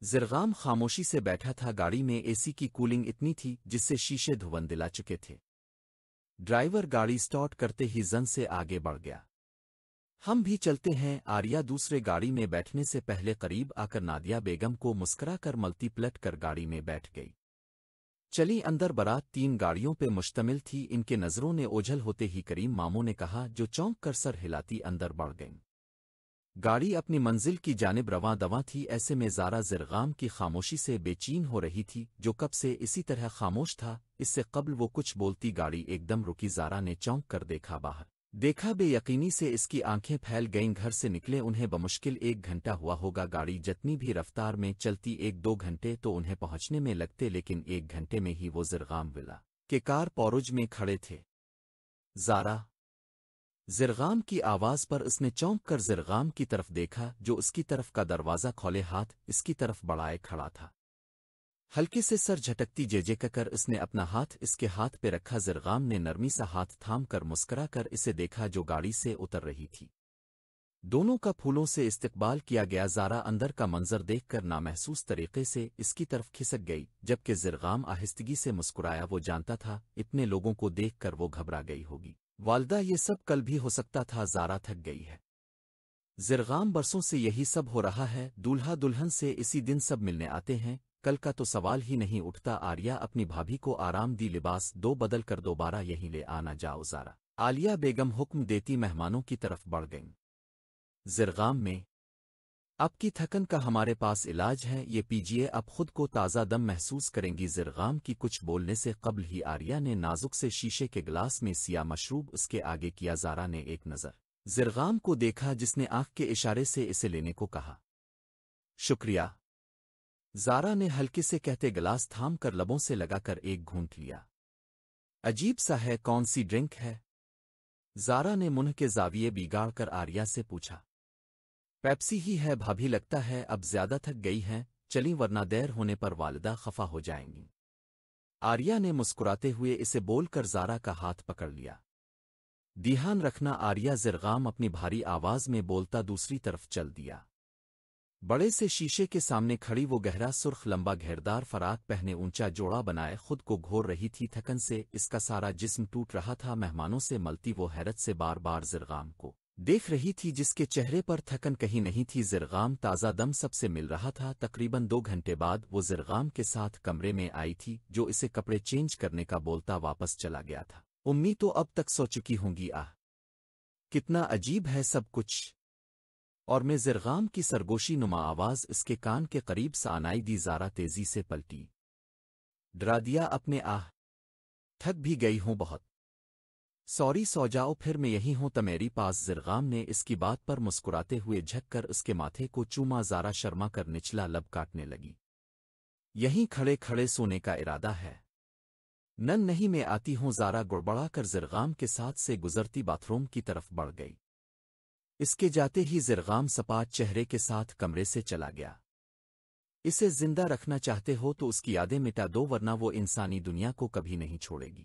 زرغام خاموشی سے بیٹھا تھا، گاڑی میں اے سی کی کولنگ اتنی تھی جس سے شیشے دھون دلا چکے تھے۔ ڈرائیور گاڑی سٹارٹ کرتے ہی زن سے آگے بڑھ گیا۔ ہم بھی چلتے ہیں آریا دوسرے گاڑی میں بیٹھنے سے پہلے قریب آ کر نادیا بیگم کو مسکرا کر ملتی پلٹ کر گاڑی میں بیٹھ گئی۔ چلی اندر برات تین گاڑیوں پہ مشتمل تھی، ان کے نظروں نے اوجھل ہوتے ہی کریم ماموں نے کہا، جو چونک کر سر ہلاتی اندر بڑھ گئیں۔ گاڑی اپنی منزل کی جانب رواں دواں تھی، ایسے میں زارا زرغام کی خاموشی سے بے چین ہو رہی تھی، جو کب سے اسی طرح خاموش تھا، اس سے قبل وہ کچھ بولتی گاڑی ایک دم رکی، زارا نے چونک کر دیکھا باہر۔ دیکھا بے یقینی سے اس کی آنکھیں پھیل گئیں، گھر سے نکلے، انہیں بمشکل ایک گھنٹہ ہوا ہوگا۔ گاڑی جتنی بھی رفتار میں چلتی ایک دو گھنٹے تو انہیں پہنچنے میں لگتے، لیکن ایک گھنٹے میں ہی وہ زرغام ولا کہ کار پورج میں کھڑے تھے۔ زارا، زرغام کی آواز پر اس نے چونک کر زرغام کی طرف دیکھا، جو اس کی طرف کا دروازہ کھولے ہاتھ، اس کی طرف بڑھائے کھڑا تھا۔ ہلکے سے سر جھٹکتی جے جے کر اس نے اپنا ہاتھ اس کے ہاتھ پہ رکھا، زرغام نے نرمی سا ہاتھ تھام کر مسکرا کر اسے دیکھا جو گاڑی سے اتر رہی تھی۔ دونوں کا پھولوں سے استقبال کیا گیا، زارا اندر کا منظر دیکھ کر نامحسوس طریقے سے اس کی طرف کھسک گئی، جبکہ زرغام آہستگی سے مسکرایا۔ وہ جانتا تھا، اتنے لوگوں کو دیکھ کر وہ گھبرا گئی ہوگی۔ والدہ، یہ سب کل بھی ہو سکتا تھا، زارا تھک گئی ہے۔ زرغام برسوں سے یہی سب ہو رہا ہے، دولہا دلہن سے اسی دن سب ملنے آتے ہیں۔ کل کا تو سوال ہی نہیں اٹھتا آریا اپنی بھابھی کو آرام دی لباس، دو بدل کر دوبارہ یہیں لے آنا، جاؤ زارا۔ آلیا بیگم حکم دیتی مہمانوں کی طرف بڑھ گئیں۔ زرغام میں، اب کی تھکن کا ہمارے پاس علاج ہے، یہ پیجیے، اب خود کو تازہ دم محسوس کریں گی زرغام کی کچھ بولنے سے قبل ہی آریا نے نازک سے شیشے کے گلاس میں سیاہ مشروب اس کے آگے کیا، زارا نے ایک نظر۔ زرغام کو دیکھا جس نے آنکھ کے اشارے سے اسے لینے کو کہا۔ شکریہ۔ زارا نے ہلکے سے کہتے گلاس تھام کر لبوں سے لگا کر ایک گھونٹ لیا۔ عجیب سا ہے کون سی ڈرنک ہے؟ زارا نے منہ کے زاویے بگاڑ کر آریا سے پوچھا۔ پیپسی ہی ہے بھابھی لگتا ہے اب زیادہ تھک گئی ہیں چلی ورنہ دیر ہونے پر والدہ خفا ہو جائیں گی۔ آریا نے مسکراتے ہوئے اسے بول کر زارا کا ہاتھ پکڑ لیا۔ دیہان رکھنا آریا زرغام اپنی بھاری آواز میں بولتا دوسری طرف چل دیا۔ بڑے سے شیشے کے سامنے کھڑی وہ گہرا سرخ لمبا گھیردار فراق پہنے اونچا جوڑا بنائے خود کو گھور رہی تھی تھکن سے، اس کا سارا جسم ٹوٹ رہا تھا، مہمانوں سے ملتی وہ حیرت سے بار بار زرغام کو۔ دیکھ رہی تھی جس کے چہرے پر تھکن کہیں نہیں تھی، زرغام تازہ دم سب سے مل رہا تھا۔ تقریباً دو گھنٹے بعد وہ زرغام کے ساتھ کمرے میں آئی تھی، جو اسے کپڑے چینج کرنے کا بولتا واپس چلا گیا تھا۔ امی تو اب تک سو چکی ہوں گی، آہ۔ کتنا عجیب ہے سب کچھ۔ اور میں زرغام کی سرگوشی نما آواز اس کے کان کے قریب سانائی دی، زارا تیزی سے پلٹی۔ ڈرا دیا اپنے، آہ۔ تھک بھی گئی ہوں بہت۔ سوری، سو جاؤ، پھر میں یہی ہوں۔ تمیری پاس زرغام نے اس کی بات پر مسکراتے ہوئے جھک کر اس کے ماتھے کو چوما، زارا شرما کر نچلا لب کاٹنے لگی۔ یہیں کھڑے کھڑے سونے کا ارادہ ہے۔ نن نہیں میں آتی ہوں، زارا گڑبڑا کر زرغام کے ساتھ سے گزرتی باتھ روم کی طرف بڑھ گئی۔ اس کے جاتے ہی زرغام سپاٹ چہرے کے ساتھ کمرے سے چلا گیا۔ اسے زندہ رکھنا چاہتے ہو تو اس کی یادیں مٹا دو، ورنہ وہ انسانی دنیا کو کبھی نہیں چھوڑے گی۔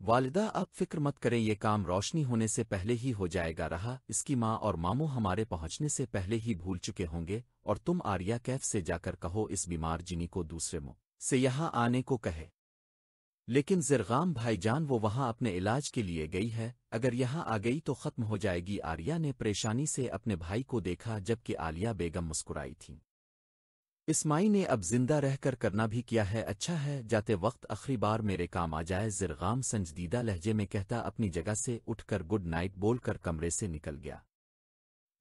والدہ آپ فکر مت کریں، یہ کام روشنی ہونے سے پہلے ہی ہو جائے گا۔ رہا، اس کی ماں اور ماموں ہمارے پہنچنے سے پہلے ہی بھول چکے ہوں گے۔ اور تم آریا کیف سے جا کر کہو، اس بیمار جنی کو دوسرے منہ سے یہاں آنے کو کہے۔ لیکن زرغام بھائی جان وہ وہاں اپنے علاج کے لیے گئی ہے، اگر یہاں آ گئی تو ختم ہو جائے گی۔ آریا نے پریشانی سے اپنے بھائی کو دیکھا جبکہ آلیا بیگم مسکرائی تھی اسمائی نے اب زندہ رہ کر کرنا بھی کیا ہے۔ اچھا ہے، جاتے وقت آخری بار میرے کام آ جائے۔ زرغام سنجدیدہ لہجے میں کہتا اپنی جگہ سے اٹھ کر گڈ نائٹ بول کر کمرے سے نکل گیا۔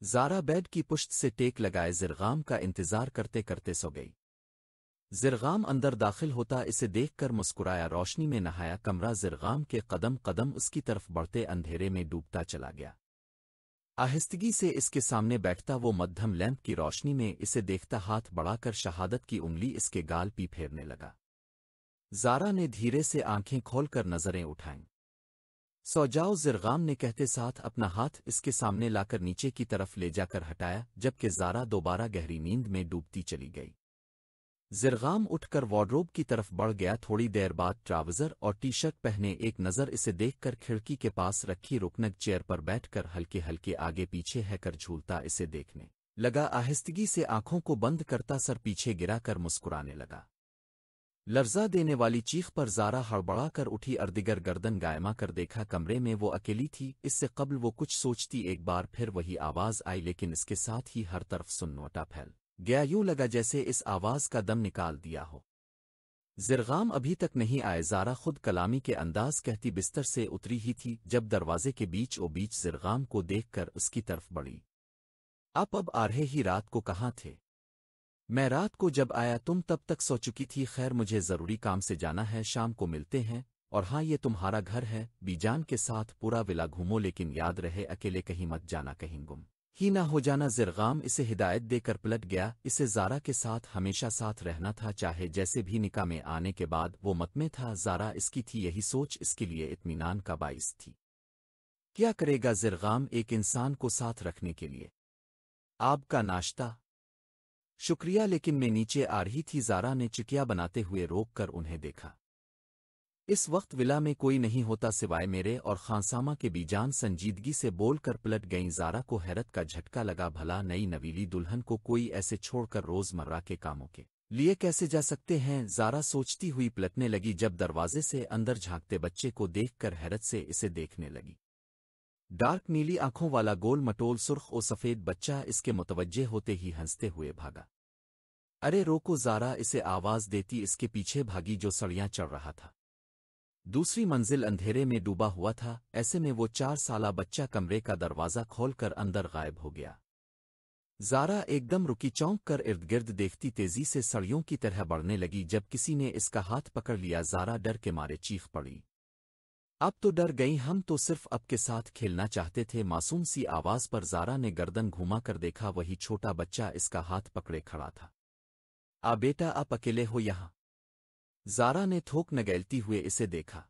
زارا بیڈ کی پشت سے ٹیک لگائے زرغام کا انتظار کرتے کرتے سو گئی۔ زرغام اندر داخل ہوتا، اسے دیکھ کر مسکرایا، روشنی میں نہایا کمرہ زرغام کے قدم قدم اس کی طرف بڑھتے اندھیرے میں ڈوبتا چلا گیا۔ آہستگی سے اس کے سامنے بیٹھتا وہ مدھم لیمپ کی روشنی میں اسے دیکھتا ہاتھ بڑھا کر شہادت کی انگلی اس کے گال پی پھیرنے لگا۔ زارا نے دھیرے سے آنکھیں کھول کر نظریں اٹھائیں۔ سو جاؤ، زرغام نے کہتے ساتھ اپنا ہاتھ اس کے سامنے لا کر نیچے کی طرف لے جا کر ہٹایا، جبکہ زارا دوبارہ گہری نیند میں ڈوبتی چلی گئی۔ زرغام اٹھ کر وارڈروب کی طرف بڑھ گیا، تھوڑی دیر بعد ٹراوزر اور ٹی شرٹ پہنے ایک نظر اسے دیکھ کر کھڑکی کے پاس رکھی رکنک چیئر پر بیٹھ کر ہلکے ہلکے آگے پیچھے ہے کر جھولتا اسے دیکھنے لگا۔ آہستگی سے آنکھوں کو بند کرتا سر پیچھے گرا کر مسکرانے لگا۔ لرزہ دینے والی چیخ پر زارا ہڑبڑا کر اٹھی اردگر گردن گائما کر دیکھا کمرے میں وہ اکیلی تھی۔ اس سے قبل وہ کچھ سوچتی، ایک بار پھر وہی آواز آئی، لیکن اس کے ساتھ ہی ہر طرف سنوٹا پھیل۔ گیا یوں لگا جیسے اس آواز کا دم نکال دیا ہو۔ زرغام ابھی تک نہیں آئے، زارا خود کلامی کے انداز کہتی بستر سے اتری ہی تھی جب دروازے کے بیچ او بیچ زرغام کو دیکھ کر اس کی طرف بڑھی۔ آپ اب آ رہے ہی رات کو کہاں تھے؟ میں رات کو جب آیا تم تب تک سو چکی تھی، خیر مجھے ضروری کام سے جانا ہے، شام کو ملتے ہیں اور ہاں یہ تمہارا گھر ہے، بیجان کے ساتھ پورا ولا گھومو، لیکن یاد رہے اکیلے کہیں مت جانا، کہیں گم۔ ہی نہ ہو جانا زرغام اسے ہدایت دے کر پلٹ گیا، اسے زارا کے ساتھ ہمیشہ ساتھ رہنا تھا، چاہے جیسے بھی نکاح میں آنے کے بعد وہ متمے تھا، زارا اس کی تھی، یہی سوچ اس کے لیے اطمینان کا باعث تھی۔ کیا کرے گا زرغام ایک انسان کو ساتھ رکھنے کے لیے؟ آپ کا ناشتہ۔ شکریہ، لیکن میں نیچے آ رہی تھی، زارا نے چکیا بناتے ہوئے روک کر انہیں دیکھا۔ اس وقت ولا میں کوئی نہیں ہوتا سوائے میرے اور خانسامہ کے بیجان سنجیدگی سے بول کر پلٹ گئیں زارا کو حیرت کا جھٹکا لگا بھلا نئی نویلی دلہن کو کوئی ایسے چھوڑ کر روز مرہ کے کاموں کے لیے کیسے جا سکتے ہیں؟ زارا سوچتی ہوئی پلٹنے لگی جب دروازے سے اندر جھانکتے بچے کو دیکھ کر حیرت سے اسے دیکھنے لگی۔ ڈارک نیلی آنکھوں والا گول مٹول سرخ و سفید بچہ اس کے متوجہ ہوتے ہی ہنستے ہوئے بھاگا۔ ارے روکو زارا اسے آواز دیتی اس کے پیچھے بھاگی جو سڑیاں چڑھ رہا تھا۔ دوسری منزل اندھیرے میں ڈوبا ہوا تھا، ایسے میں وہ چار سالہ بچہ کمرے کا دروازہ کھول کر اندر غائب ہو گیا۔ زارا ایک دم رکی چونک کر ارد گرد دیکھتی تیزی سے سڑیوں کی طرح بڑھنے لگی جب کسی نے اس کا ہاتھ پکڑ لیا، زارا ڈر کے مارے چیخ پڑی۔ اب تو ڈر گئی ہم تو صرف اب کے ساتھ کھیلنا چاہتے تھے، معصوم سی آواز پر زارا نے گردن گھوما کر دیکھا وہی چھوٹا بچہ اس کا ہاتھ پکڑے کھڑا تھا۔ آ بیٹا، آپ اکیلے ہو یہاں۔ زارا نے تھوک نگیلتی ہوئے اسے دیکھا۔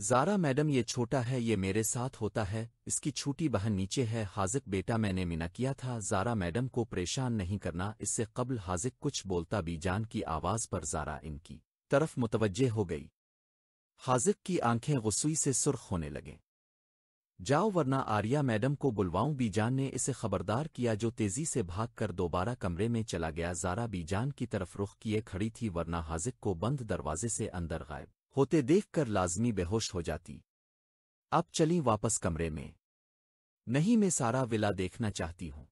زارا، میڈم، یہ چھوٹا ہے، یہ میرے ساتھ ہوتا ہے، اس کی چھوٹی بہن نیچے ہے حاضق بیٹا میں نے منا کیا تھا، زارا، میڈم، کو پریشان نہیں کرنا، اس سے قبل حاضق کچھ بولتا بھی جان کی آواز پر زارا ان کی طرف متوجہ ہو گئی۔ حاضق کی آنکھیں غسوئی سے سرخ ہونے لگیں۔ جاؤ ورنہ آریا میڈم کو بلواؤں بی جان نے اسے خبردار کیا جو تیزی سے بھاگ کر دوبارہ کمرے میں چلا گیا۔ زارا بی جان کی طرف رخ کیے کھڑی تھی ورنہ حاضق کو بند دروازے سے اندر غائب ہوتے دیکھ کر لازمی بے ہوش ہو جاتی۔ اب چلیں واپس کمرے میں۔ نہیں میں سارا ولا دیکھنا چاہتی ہوں۔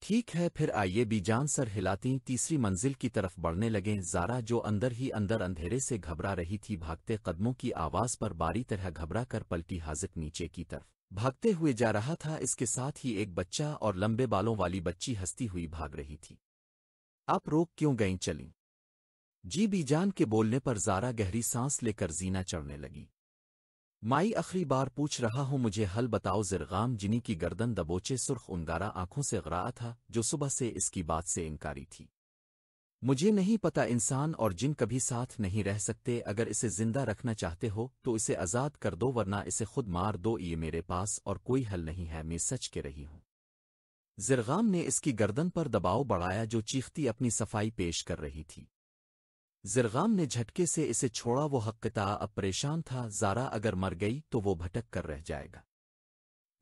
ٹھیک ہے، پھر آئیے بھی جان سر ہلاتی تیسری منزل کی طرف بڑھنے لگیں زارا جو اندر ہی اندر اندھیرے سے گھبرا رہی تھی، بھاگتے قدموں کی آواز پر باری طرح گھبرا کر پلٹی حاضر نیچے کی طرف۔ بھاگتے ہوئے جا رہا تھا، اس کے ساتھ ہی ایک بچہ اور لمبے بالوں والی بچی ہستی ہوئی بھاگ رہی تھی۔ آپ روک کیوں گئیں چلیں؟ جی بی جان کے بولنے پر زارا گہری سانس لے کر زینا چڑھنے لگی۔ مائی اخری بار پوچھ رہا ہوں، مجھے حل بتاؤ، زرغام جنی کی گردن دبوچے سرخ انگارا آنکھوں سے غرا تھا، جو صبح سے اس کی بات سے انکاری تھی۔ مجھے نہیں پتا انسان اور جن کبھی ساتھ نہیں رہ سکتے، اگر اسے زندہ رکھنا چاہتے ہو تو اسے آزاد کر دو، ورنہ اسے خود مار دو، یہ میرے پاس اور کوئی حل نہیں ہے، میں سچ کے رہی ہوں۔ زرغام نے اس کی گردن پر دباؤ بڑھایا، جو چیختی اپنی صفائی پیش کر رہی تھی۔ زرغام نے جھٹکے سے اسے چھوڑا، وہ حقتا اب پریشان تھا۔ زارا اگر مر گئی تو وہ بھٹک کر رہ جائے گا۔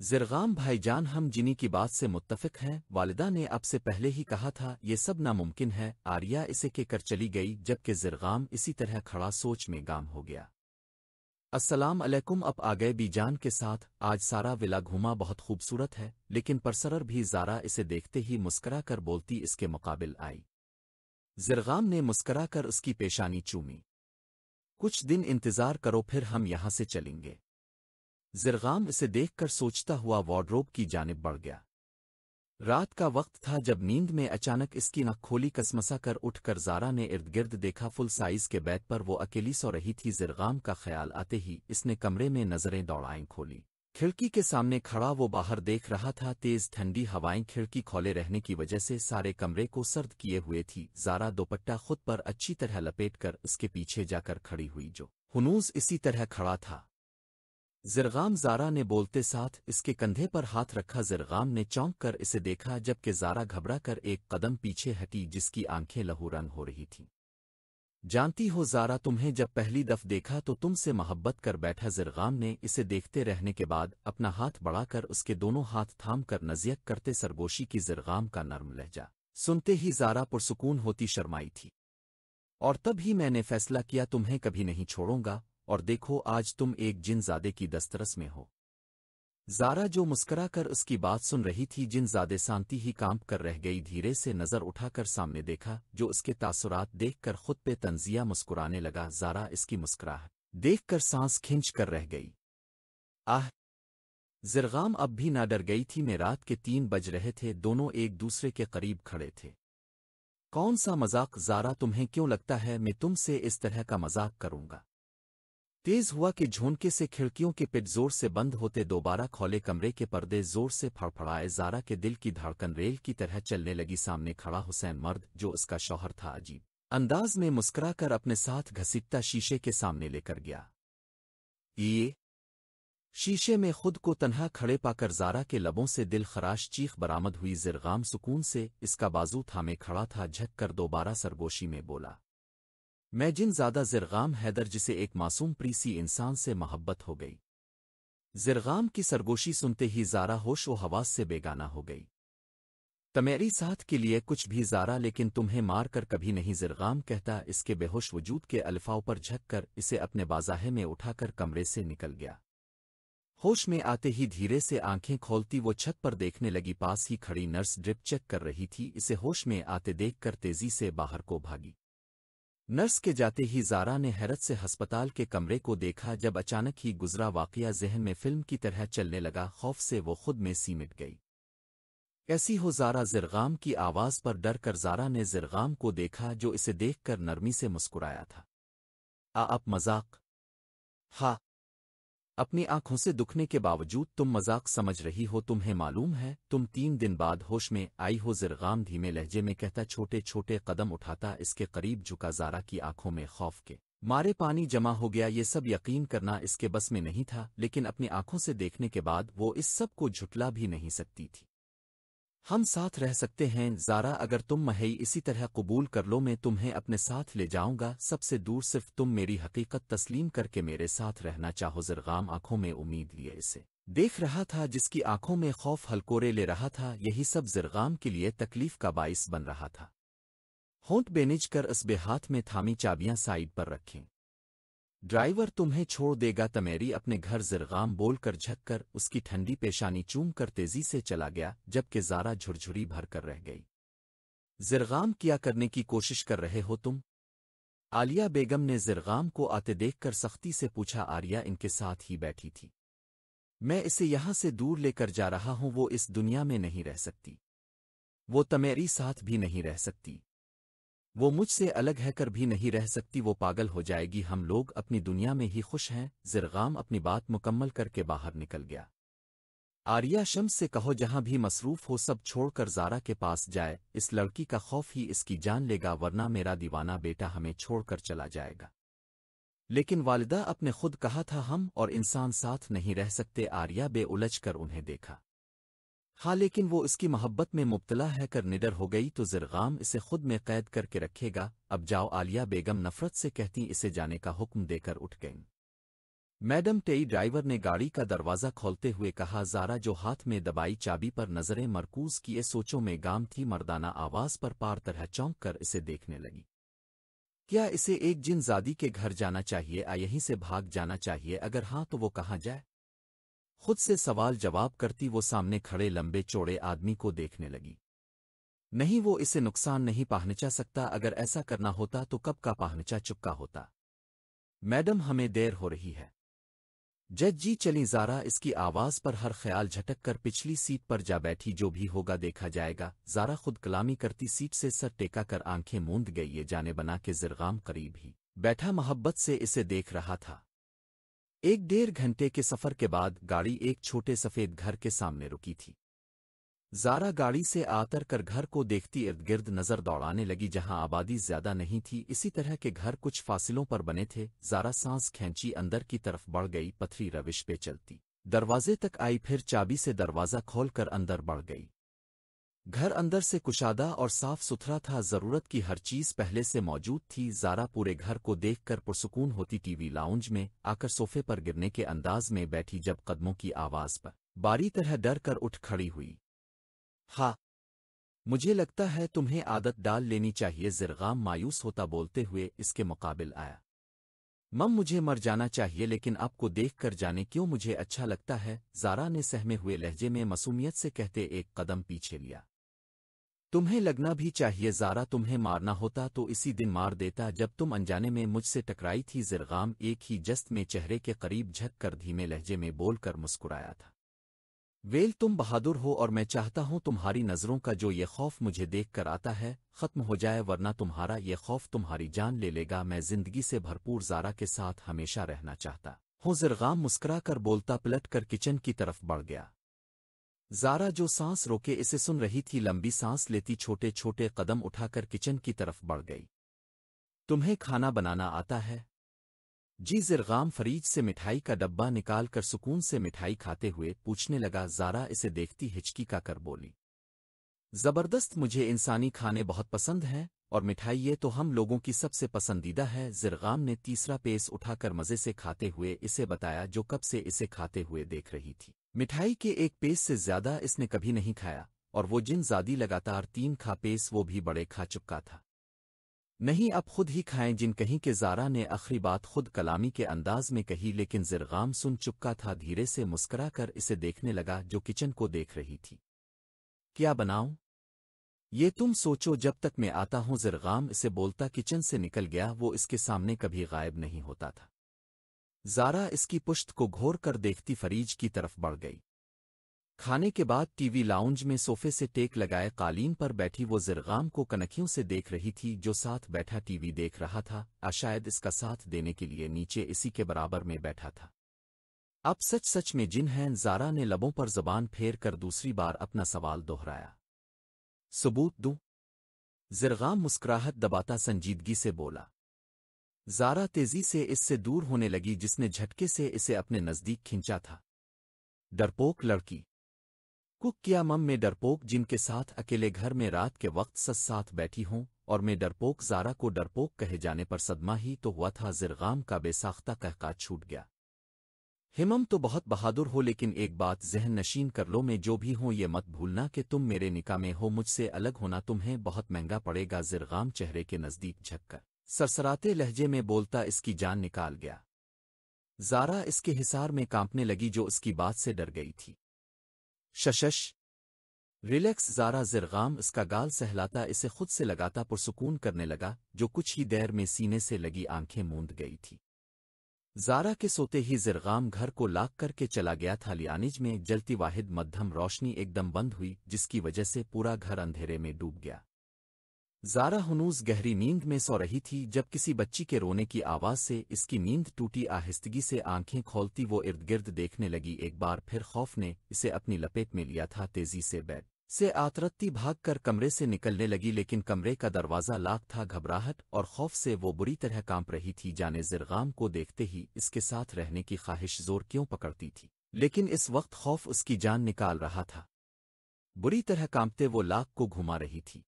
زرغام بھائی جان، ہم جنی کی بات سے متفق ہیں۔ والدہ نے اب سے پہلے ہی کہا تھا، یہ سب ناممکن ہے۔ آریا اسے کے کر چلی گئی جبکہ زرغام اسی طرح کھڑا سوچ میں گام ہو گیا۔ السلام علیکم، اب آگئے بی جان کے ساتھ۔ آج سارا ولا گھوما بہت خوبصورت ہے، لیکن پرسرر بھی زارا اسے دیکھتے ہی مسکرا کر بولتی اس کے مقابل آئی۔ زرغام نے مسکرا کر اس کی پیشانی چومی۔ کچھ دن انتظار کرو، پھر ہم یہاں سے چلیں گے۔ زرغام اسے دیکھ کر سوچتا ہوا وارڈروب کی جانب بڑھ گیا۔ رات کا وقت تھا جب نیند میں اچانک اس کی نک کھولی کسمسا کر اٹھ کر زارا نے ارد گرد دیکھا فل سائز کے بیت پر وہ اکیلی سو رہی تھی زرغام کا خیال آتے ہی اس نے کمرے میں نظریں دوڑائیں کھولی۔ کھڑکی کے سامنے کھڑا وہ باہر دیکھ رہا تھا، تیز ٹھنڈی ہوائیں کھڑکی کھولے رہنے کی وجہ سے سارے کمرے کو سرد کیے ہوئے تھی۔ زارا دوپٹہ خود پر اچھی طرح لپیٹ کر اس کے پیچھے جا کر کھڑی ہوئی، جو ہنوز اسی طرح کھڑا تھا۔ زرغام زارا نے بولتے ساتھ اس کے کندھے پر ہاتھ رکھا، زرغام نے چونک کر اسے دیکھا، جبکہ زارا گھبرا کر ایک قدم پیچھے ہٹی، جس کی آنکھیں لہو رنگ ہو رہی تھیں۔ جانتی ہو زارا تمہیں جب پہلی دف دیکھا تو تم سے محبت کر بیٹھا زرغام نے اسے دیکھتے رہنے کے بعد اپنا ہاتھ بڑھا کر اس کے دونوں ہاتھ تھام کر نزیک کرتے سرگوشی کی زرغام کا نرم لہجہ۔ سنتے ہی زارا پرسکون ہوتی شرمائی تھی۔ اور تب ہی میں نے فیصلہ کیا تمہیں کبھی نہیں چھوڑوں گا اور دیکھو آج تم ایک جن زادے کی دسترس میں ہو۔ زارا جو مسکرا کر اس کی بات سن رہی تھی، جن زادے سانتی ہی کام کر رہ گئی، دھیرے سے نظر اٹھا کر سامنے دیکھا، جو اس کے تاثرات دیکھ کر خود پہ تنزیہ مسکرانے لگا۔ زارا اس کی مسکراہٹ دیکھ کر سانس کھینچ کر رہ گئی۔ آہ! زرغام اب بھی نہ ڈر گئی تھی، میں رات کے تین بج رہے تھے، دونوں ایک دوسرے کے قریب کھڑے تھے۔ کون سا مذاق زارا تمہیں کیوں لگتا ہے؟ میں تم سے اس طرح کا مذاق کروں گا۔ تیز ہوا کہ جھونکے سے کھڑکیوں کے پٹ زور سے بند ہوتے دوبارہ کھولے کمرے کے پردے زور سے پھڑپڑائے زارا کے دل کی دھڑکن ریل کی طرح چلنے لگی سامنے کھڑا حسین مرد جو اس کا شوہر تھا عجیب۔ انداز میں مسکرا کر اپنے ساتھ گھسیٹتا شیشے کے سامنے لے کر گیا۔ یہ شیشے میں خود کو تنہا کھڑے پا کر زارا کے لبوں سے دل خراش چیخ برامد ہوئی زرغام سکون سے اس کا بازو تھامے کھڑا تھا جھک کر دوبارہ سرگوشی میں بولا۔ میں جن زیادہ زرغام حیدر جسے ایک معصوم پریسی انسان سے محبت ہو گئی۔ زرغام کی سرگوشی سنتے ہی زارا ہوش و حواس سے بیگانہ ہو گئی۔ تمیری ساتھ کے لیے کچھ بھی زارا لیکن تمہیں مار کر کبھی نہیں زرغام کہتا، اس کے بے ہوش وجود کے الفاؤ پر جھک کر اسے اپنے بازاہے میں اٹھا کر کمرے سے نکل گیا۔ ہوش میں آتے ہی دھیرے سے آنکھیں کھولتی وہ چھت پر دیکھنے لگی، پاس ہی کھڑی نرس ڈرپ چیک کر رہی تھی۔ اسے ہوش میں آتے دیکھ کر تیزی سے باہر کو بھاگی۔ نرس کے جاتے ہی زارا نے حیرت سے ہسپتال کے کمرے کو دیکھا جب اچانک ہی گزرا واقعہ ذہن میں فلم کی طرح چلنے لگا، خوف سے وہ خود میں سیمٹ گئی۔ ایسی ہو زارا زرغام کی آواز پر ڈر کر زارا نے زرغام کو دیکھا جو اسے دیکھ کر نرمی سے مسکرایا تھا۔ آ اپ مذاق۔ ہاں اپنی آنکھوں سے دکھنے کے باوجود تم مذاق سمجھ رہی ہو، تمہیں معلوم ہے، تم تین دن بعد ہوش میں آئی ہو زرغام دھیمے لہجے میں کہتا، چھوٹے چھوٹے قدم اٹھاتا، اس کے قریب جھکا زارا کی آنکھوں میں خوف کے۔ مارے پانی جمع ہو گیا، یہ سب یقین کرنا اس کے بس میں نہیں تھا، لیکن اپنی آنکھوں سے دیکھنے کے بعد وہ اس سب کو جھٹلا بھی نہیں سکتی تھی۔ ہم ساتھ رہ سکتے ہیں، زارا، اگر تم مہی اسی طرح قبول کر لو، میں تمہیں اپنے ساتھ لے جاؤں گا۔ سب سے دور صرف تم میری حقیقت تسلیم کر کے میرے ساتھ رہنا چاہو۔ زرغام آنکھوں میں امید لیے اسے۔ دیکھ رہا تھا جس کی آنکھوں میں خوف ہلکورے لے رہا تھا، یہی سب زرغام کے لیے تکلیف کا باعث بن رہا تھا۔ ہونٹ بینج کر اس بے ہاتھ میں تھامی چابیاں سائڈ پر رکھیں۔ ڈرائیور تمہیں چھوڑ دے گا، تمیری اپنے گھر زرغام بول کر جھک کر اس کی ٹھنڈی پیشانی چوم کر تیزی سے چلا گیا، جبکہ زارا جھرجھری بھر کر رہ گئی۔ زرغام کیا کرنے کی کوشش کر رہے ہو تم؟ آلیا بیگم نے زرغام کو آتے دیکھ کر سختی سے پوچھا آریا ان کے ساتھ ہی بیٹھی تھی۔ میں اسے یہاں سے دور لے کر جا رہا ہوں، وہ اس دنیا میں نہیں رہ سکتی۔ وہ تمیری ساتھ بھی نہیں رہ سکتی۔ وہ مجھ سے الگ ہے کر بھی نہیں رہ سکتی، وہ پاگل ہو جائے گی۔ ہم لوگ اپنی دنیا میں ہی خوش ہیں۔ زرغام اپنی بات مکمل کر کے باہر نکل گیا۔ آریا شمس سے کہو جہاں بھی مصروف ہو سب چھوڑ کر زارا کے پاس جائے۔ اس لڑکی کا خوف ہی اس کی جان لے گا، ورنہ میرا دیوانہ بیٹا ہمیں چھوڑ کر چلا جائے گا۔ لیکن والدہ اپنے خود کہا تھا، ہم اور انسان ساتھ نہیں رہ سکتے۔ آریا بے الجھ کر انہیں دیکھا۔ ہاں لیکن وہ اس کی محبت میں مبتلا ہے، کر نڈر ہو گئی تو زرغام اسے خود میں قید کر کے رکھے گا۔ اب جاؤ، عالیہ بیگم نفرت سے کہتی، اسے جانے کا حکم دے کر اٹھ گئیں۔ میڈم ٹئی ڈرائیور نے گاڑی کا دروازہ کھولتے ہوئے کہا، زارا جو ہاتھ میں دبائی چابی پر نظریں مرکوز کیے سوچوں میں گام تھی، مردانہ آواز پر پار طرح چونک کر اسے دیکھنے لگی۔ کیا اسے ایک جن زادی کے گھر جانا چاہیے؟ آ، یہیں سے بھاگ جانا چاہیے۔ اگر ہاں تو وہ کہاں جائے؟ خود سے سوال جواب کرتی وہ سامنے کھڑے لمبے چوڑے آدمی کو دیکھنے لگی۔ نہیں وہ اسے نقصان نہیں پہنچا سکتا، اگر ایسا کرنا ہوتا تو کب کا پہنچا چپکا ہوتا۔ میڈم، ہمیں دیر ہو رہی ہے۔ جج جی چلی زارا، اس کی آواز پر ہر خیال جھٹک کر پچھلی سیٹ پر جا بیٹھی، جو بھی ہوگا دیکھا جائے گا۔ زارا خود کلامی کرتی سیٹ سے سر ٹیکا کر آنکھیں موند گئی، یہ جانے بنا کے زرغام قریب ہی بیٹھا محبت سے اسے دیکھ رہا تھا۔ ایک ڈیڑھ گھنٹے کے سفر کے بعد گاڑی ایک چھوٹے سفید گھر کے سامنے رکی تھی۔ زارا گاڑی سے آتر کر گھر کو دیکھتی ارد گرد نظر دوڑانے لگی جہاں آبادی زیادہ نہیں تھی، اسی طرح کے گھر کچھ فاصلوں پر بنے تھے۔ زارا سانس کھینچی اندر کی طرف بڑھ گئی، پتھری روش پہ چلتی۔ دروازے تک آئی، پھر چابی سے دروازہ کھول کر اندر بڑھ گئی۔ گھر اندر سے کشادہ اور صاف ستھرا تھا۔ ضرورت کی ہر چیز پہلے سے موجود تھی۔ زارا پورے گھر کو دیکھ کر پرسکون ہوتی ٹی وی لاؤنج میں، آ کر صوفے پر گرنے کے انداز میں بیٹھی جب قدموں کی آواز پر باری طرح ڈر کر اٹھ کھڑی ہوئی۔ ہاں مجھے لگتا ہے تمہیں عادت ڈال لینی چاہیے۔ زرغام مایوس ہوتا بولتے ہوئے اس کے مقابل آیا۔ مم، مجھے مر جانا چاہیے، لیکن آپ کو دیکھ کر جانے کیوں مجھے اچھا لگتا ہے؟ زارا نے سہمے ہوئے لہجے میں مسومیت سے کہتے ایک قدم پیچھے لیا۔ تمہیں لگنا بھی چاہیے زارا تمہیں مارنا ہوتا تو اسی دن مار دیتا جب تم انجانے میں مجھ سے ٹکرائی تھی زرغام ایک ہی جست میں چہرے کے قریب جھک کر دھیمے لہجے میں بول کر مسکرایا تھا۔ ویل تم بہادر ہو اور میں چاہتا ہوں تمہاری نظروں کا جو یہ خوف مجھے دیکھ کر آتا ہے ختم ہو جائے ورنہ تمہارا یہ خوف تمہاری جان لے لے گا میں زندگی سے بھرپور زارا کے ساتھ ہمیشہ رہنا چاہتا۔ ہوں زرغام مسکرا کر بولتا پلٹ کر کچن کی طرف بڑھ گیا۔ زارا جو سانس روکے اسے سن رہی تھی، لمبی سانس لیتی چھوٹے چھوٹے قدم اٹھا کر کچن کی طرف بڑھ گئی۔ تمہیں کھانا بنانا آتا ہے؟ جی زرغام فریج سے مٹھائی کا ڈبہ نکال کر سکون سے مٹھائی کھاتے ہوئے پوچھنے لگا، زارا اسے دیکھتی ہچکی کا کر بولی۔ زبردست مجھے انسانی کھانے بہت پسند ہیں اور مٹھائی یہ تو ہم لوگوں کی سب سے پسندیدہ ہے۔ زرغام نے تیسرا پیس اٹھا کر مزے سے کھاتے ہوئے اسے بتایا جو کب سے اسے کھاتے ہوئے دیکھ رہی تھی۔ مٹھائی کے ایک پیس سے زیادہ اس نے کبھی نہیں کھایا، اور وہ جن زادی لگاتار تین کھا پیس وہ بھی بڑے کھا چکا تھا۔ نہیں، اب خود ہی کھائیں جن کہیں کہ زارا نے آخری بات خود کلامی کے انداز میں کہی، لیکن زرغام سن چپکا تھا دھیرے سے مسکرا کر اسے دیکھنے لگا جو کچن کو دیکھ رہی تھی۔ کیا بناؤں؟ یہ تم سوچو، جب تک میں آتا ہوں زرغام اسے بولتا کچن سے نکل گیا، وہ اس کے سامنے کبھی غائب نہیں ہوتا تھا۔ زارا اس کی پشت کو گھور کر دیکھتی فریج کی طرف بڑھ گئی۔ کھانے کے بعد ٹی وی لاؤنج میں سوفے سے ٹیک لگائے قالین پر بیٹھی وہ زرغام کو کنکھیوں سے دیکھ رہی تھی جو ساتھ بیٹھا ٹی وی دیکھ رہا تھا شاید اس کا ساتھ دینے کے لیے نیچے اسی کے برابر میں بیٹھا تھا۔ اب سچ سچ میں جن ہیں، زارا نے لبوں پر زبان پھیر کر دوسری بار اپنا سوال دوہرایا ثبوت دوں؟ زرغام مسکراہٹ دباتا سنجیدگی سے بولا۔ زارا تیزی سے اس سے دور ہونے لگی جس نے جھٹکے سے اسے اپنے نزدیک کھینچا تھا۔ ڈرپوک لڑکی۔ کک کیا مم میں ڈرپوک جن کے ساتھ اکیلے گھر میں رات کے وقت سس ساتھ بیٹھی ہوں اور میں ڈرپوک زارا کو ڈرپوک کہے جانے پر صدمہ ہی تو ہوا تھا زرغام کا بے ساختہ کہکا چھوٹ گیا۔ ہمم تو بہت بہادر ہو لیکن ایک بات ذہن نشین کر لو میں جو بھی ہوں یہ مت بھولنا کہ تم میرے نکاح میں ہو مجھ سے الگ ہونا تمہیں بہت مہنگا پڑے گا زرغام چہرے کے نزدیک جھک کر۔ سرسراتے لہجے میں بولتا اس کی جان نکال گیا۔ زارا اس کے حسار میں کانپنے لگی جو اس کی بات سے ڈر گئی تھی۔ ششش۔ ریلیکس زارا زرغام اس کا گال سہلاتا اسے خود سے لگاتا پرسکون کرنے لگا، جو کچھ ہی دیر میں سینے سے لگی آنکھیں موند گئی تھی۔ زارا کے سوتے ہی زرغام گھر کو لاک کر کے چلا گیا تھا، لیانج میں جلتی واحد مدھم روشنی ایک دم بند ہوئی، جس کی وجہ سے پورا گھر اندھیرے میں ڈوب گیا۔ زارا ہنوز گہری نیند میں سو رہی تھی جب کسی بچی کے رونے کی آواز سے اس کی نیند ٹوٹی آہستگی سے آنکھیں کھولتی وہ ارد گرد دیکھنے لگی۔ ایک بار پھر خوف نے اسے اپنی لپیٹ میں لیا تھا تیزی سے بیڈ سے آترتی بھاگ کر کمرے سے نکلنے لگی لیکن کمرے کا دروازہ لاک تھا گھبراہٹ اور خوف سے وہ بری طرح کانپ رہی تھی۔ جانے زرغام کو دیکھتے ہی اس کے ساتھ رہنے کی خواہش زور کیوں پکڑتی تھی؟ لیکن اس وقت خوف اس کی جان نکال رہا تھا۔ بری طرح کانپتے وہ لاک کو گھما رہی تھی۔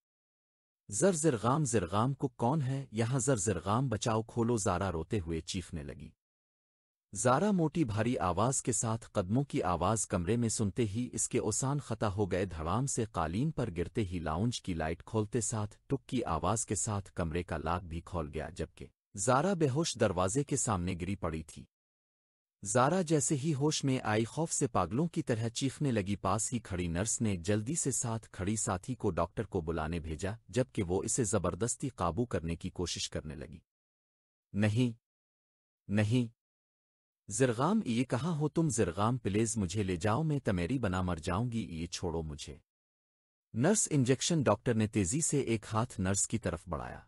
زر زرغام زرغام کو کون ہے؟ یہاں زر زرغام بچاؤ کھولو، زارا روتے ہوئے چیخنے لگی۔ زارا موٹی بھاری آواز کے ساتھ قدموں کی آواز کمرے میں سنتے ہی اس کے اوسان خطا ہو گئے، دھڑام سے قالین پر گرتے ہی لاؤنج کی لائٹ کھولتے ساتھ ٹک کی آواز کے ساتھ کمرے کا لاک بھی کھول گیا، جبکہ زارا بے ہوش دروازے کے سامنے گری پڑی تھی۔ زارا جیسے ہی ہوش میں آئی خوف سے پاگلوں کی طرح چیخنے لگی، پاس ہی کھڑی نرس نے جلدی سے ساتھ کھڑی ساتھی کو ڈاکٹر کو بلانے بھیجا، جبکہ وہ اسے زبردستی قابو کرنے کی کوشش کرنے لگی۔ نہیں نہیں۔ زرغام، یہ کہاں ہو تم؟ زرغام، پلیز مجھے لے جاؤ، میں تمیری بنا مر جاؤں گی، یہ چھوڑو مجھے نرس انجیکشن ڈاکٹر نے تیزی سے ایک ہاتھ نرس کی طرف بڑھایا۔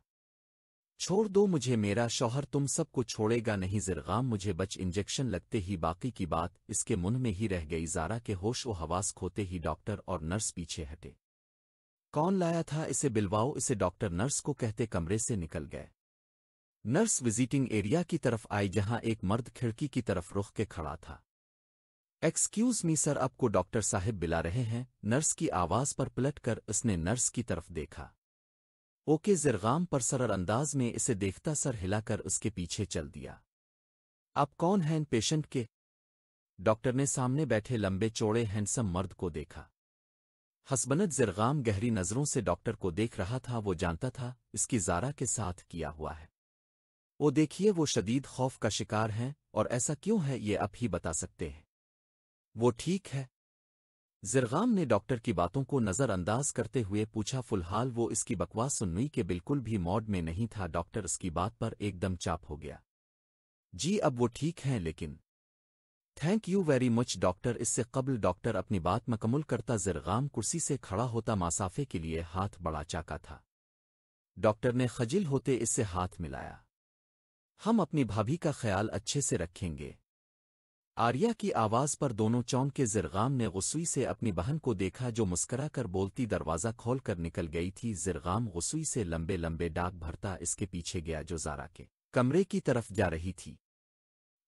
چھوڑ دو مجھے میرا شوہر، تم سب کو چھوڑے گا نہیں زرغام مجھے بچ انجیکشن لگتے ہی باقی کی بات، اس کے من میں ہی رہ گئی زارا کے ہوش و حواس کھوتے ہی ڈاکٹر اور نرس پیچھے ہٹے۔ کون لایا تھا اسے بلواؤ؟ اسے ڈاکٹر نرس کو کہتے کمرے سے نکل گئے۔ نرس وزٹنگ ایریا کی طرف آئی، جہاں ایک مرد کھڑکی کی طرف رخ کے کھڑا تھا۔ ایکسکیوز می سر آپ کو ڈاکٹر صاحب بلا رہے ہیں۔ نرس کی آواز پر پلٹ کر اس نے نرس کی طرف دیکھا۔ او کے زرغام پر سرر انداز میں اسے دیکھتا سر ہلا کر اس کے پیچھے چل دیا۔ آپ کون ہیں پیشنٹ کے؟ ڈاکٹر نے سامنے بیٹھے لمبے چوڑے ہینڈسم مرد کو دیکھا۔ حسبنت زرغام گہری نظروں سے ڈاکٹر کو دیکھ رہا تھا، وہ جانتا تھا اس کی زارا کے ساتھ کیا ہوا ہے۔ وہ دیکھیے وہ شدید خوف کا شکار ہیں اور ایسا کیوں ہے یہ اب ہی بتا سکتے ہیں۔ وہ ٹھیک ہے۔ زرغام نے ڈاکٹر کی باتوں کو نظر انداز کرتے ہوئے پوچھا فلحال وہ اس کی بکواس سنوئی کہ بالکل بھی موڈ میں نہیں تھا، ڈاکٹر اس کی بات پر ایک دم چاپ ہو گیا۔ جی اب وہ ٹھیک ہیں، لیکن thank you very much doctor. اس سے قبل ڈاکٹر اپنی بات مکمل کرتا زرغام کرسی سے کھڑا ہوتا ماسافے کے لیے ہاتھ بڑا چاکا تھا۔ ڈاکٹر نے خجل ہوتے اس سے ہاتھ ملایا۔ ہم اپنی بھابھی کا خیال اچھے سے رکھیں گے۔ آریہ کی آواز پر دونوں چون کے زرغام نے غسوئی سے اپنی بہن کو دیکھا جو مسکرا کر بولتی دروازہ کھول کر نکل گئی تھی۔ زرغام غسوئی سے لمبے لمبے ڈاک بھرتا اس کے پیچھے گیا جو زارا کے کمرے کی طرف جا رہی تھی۔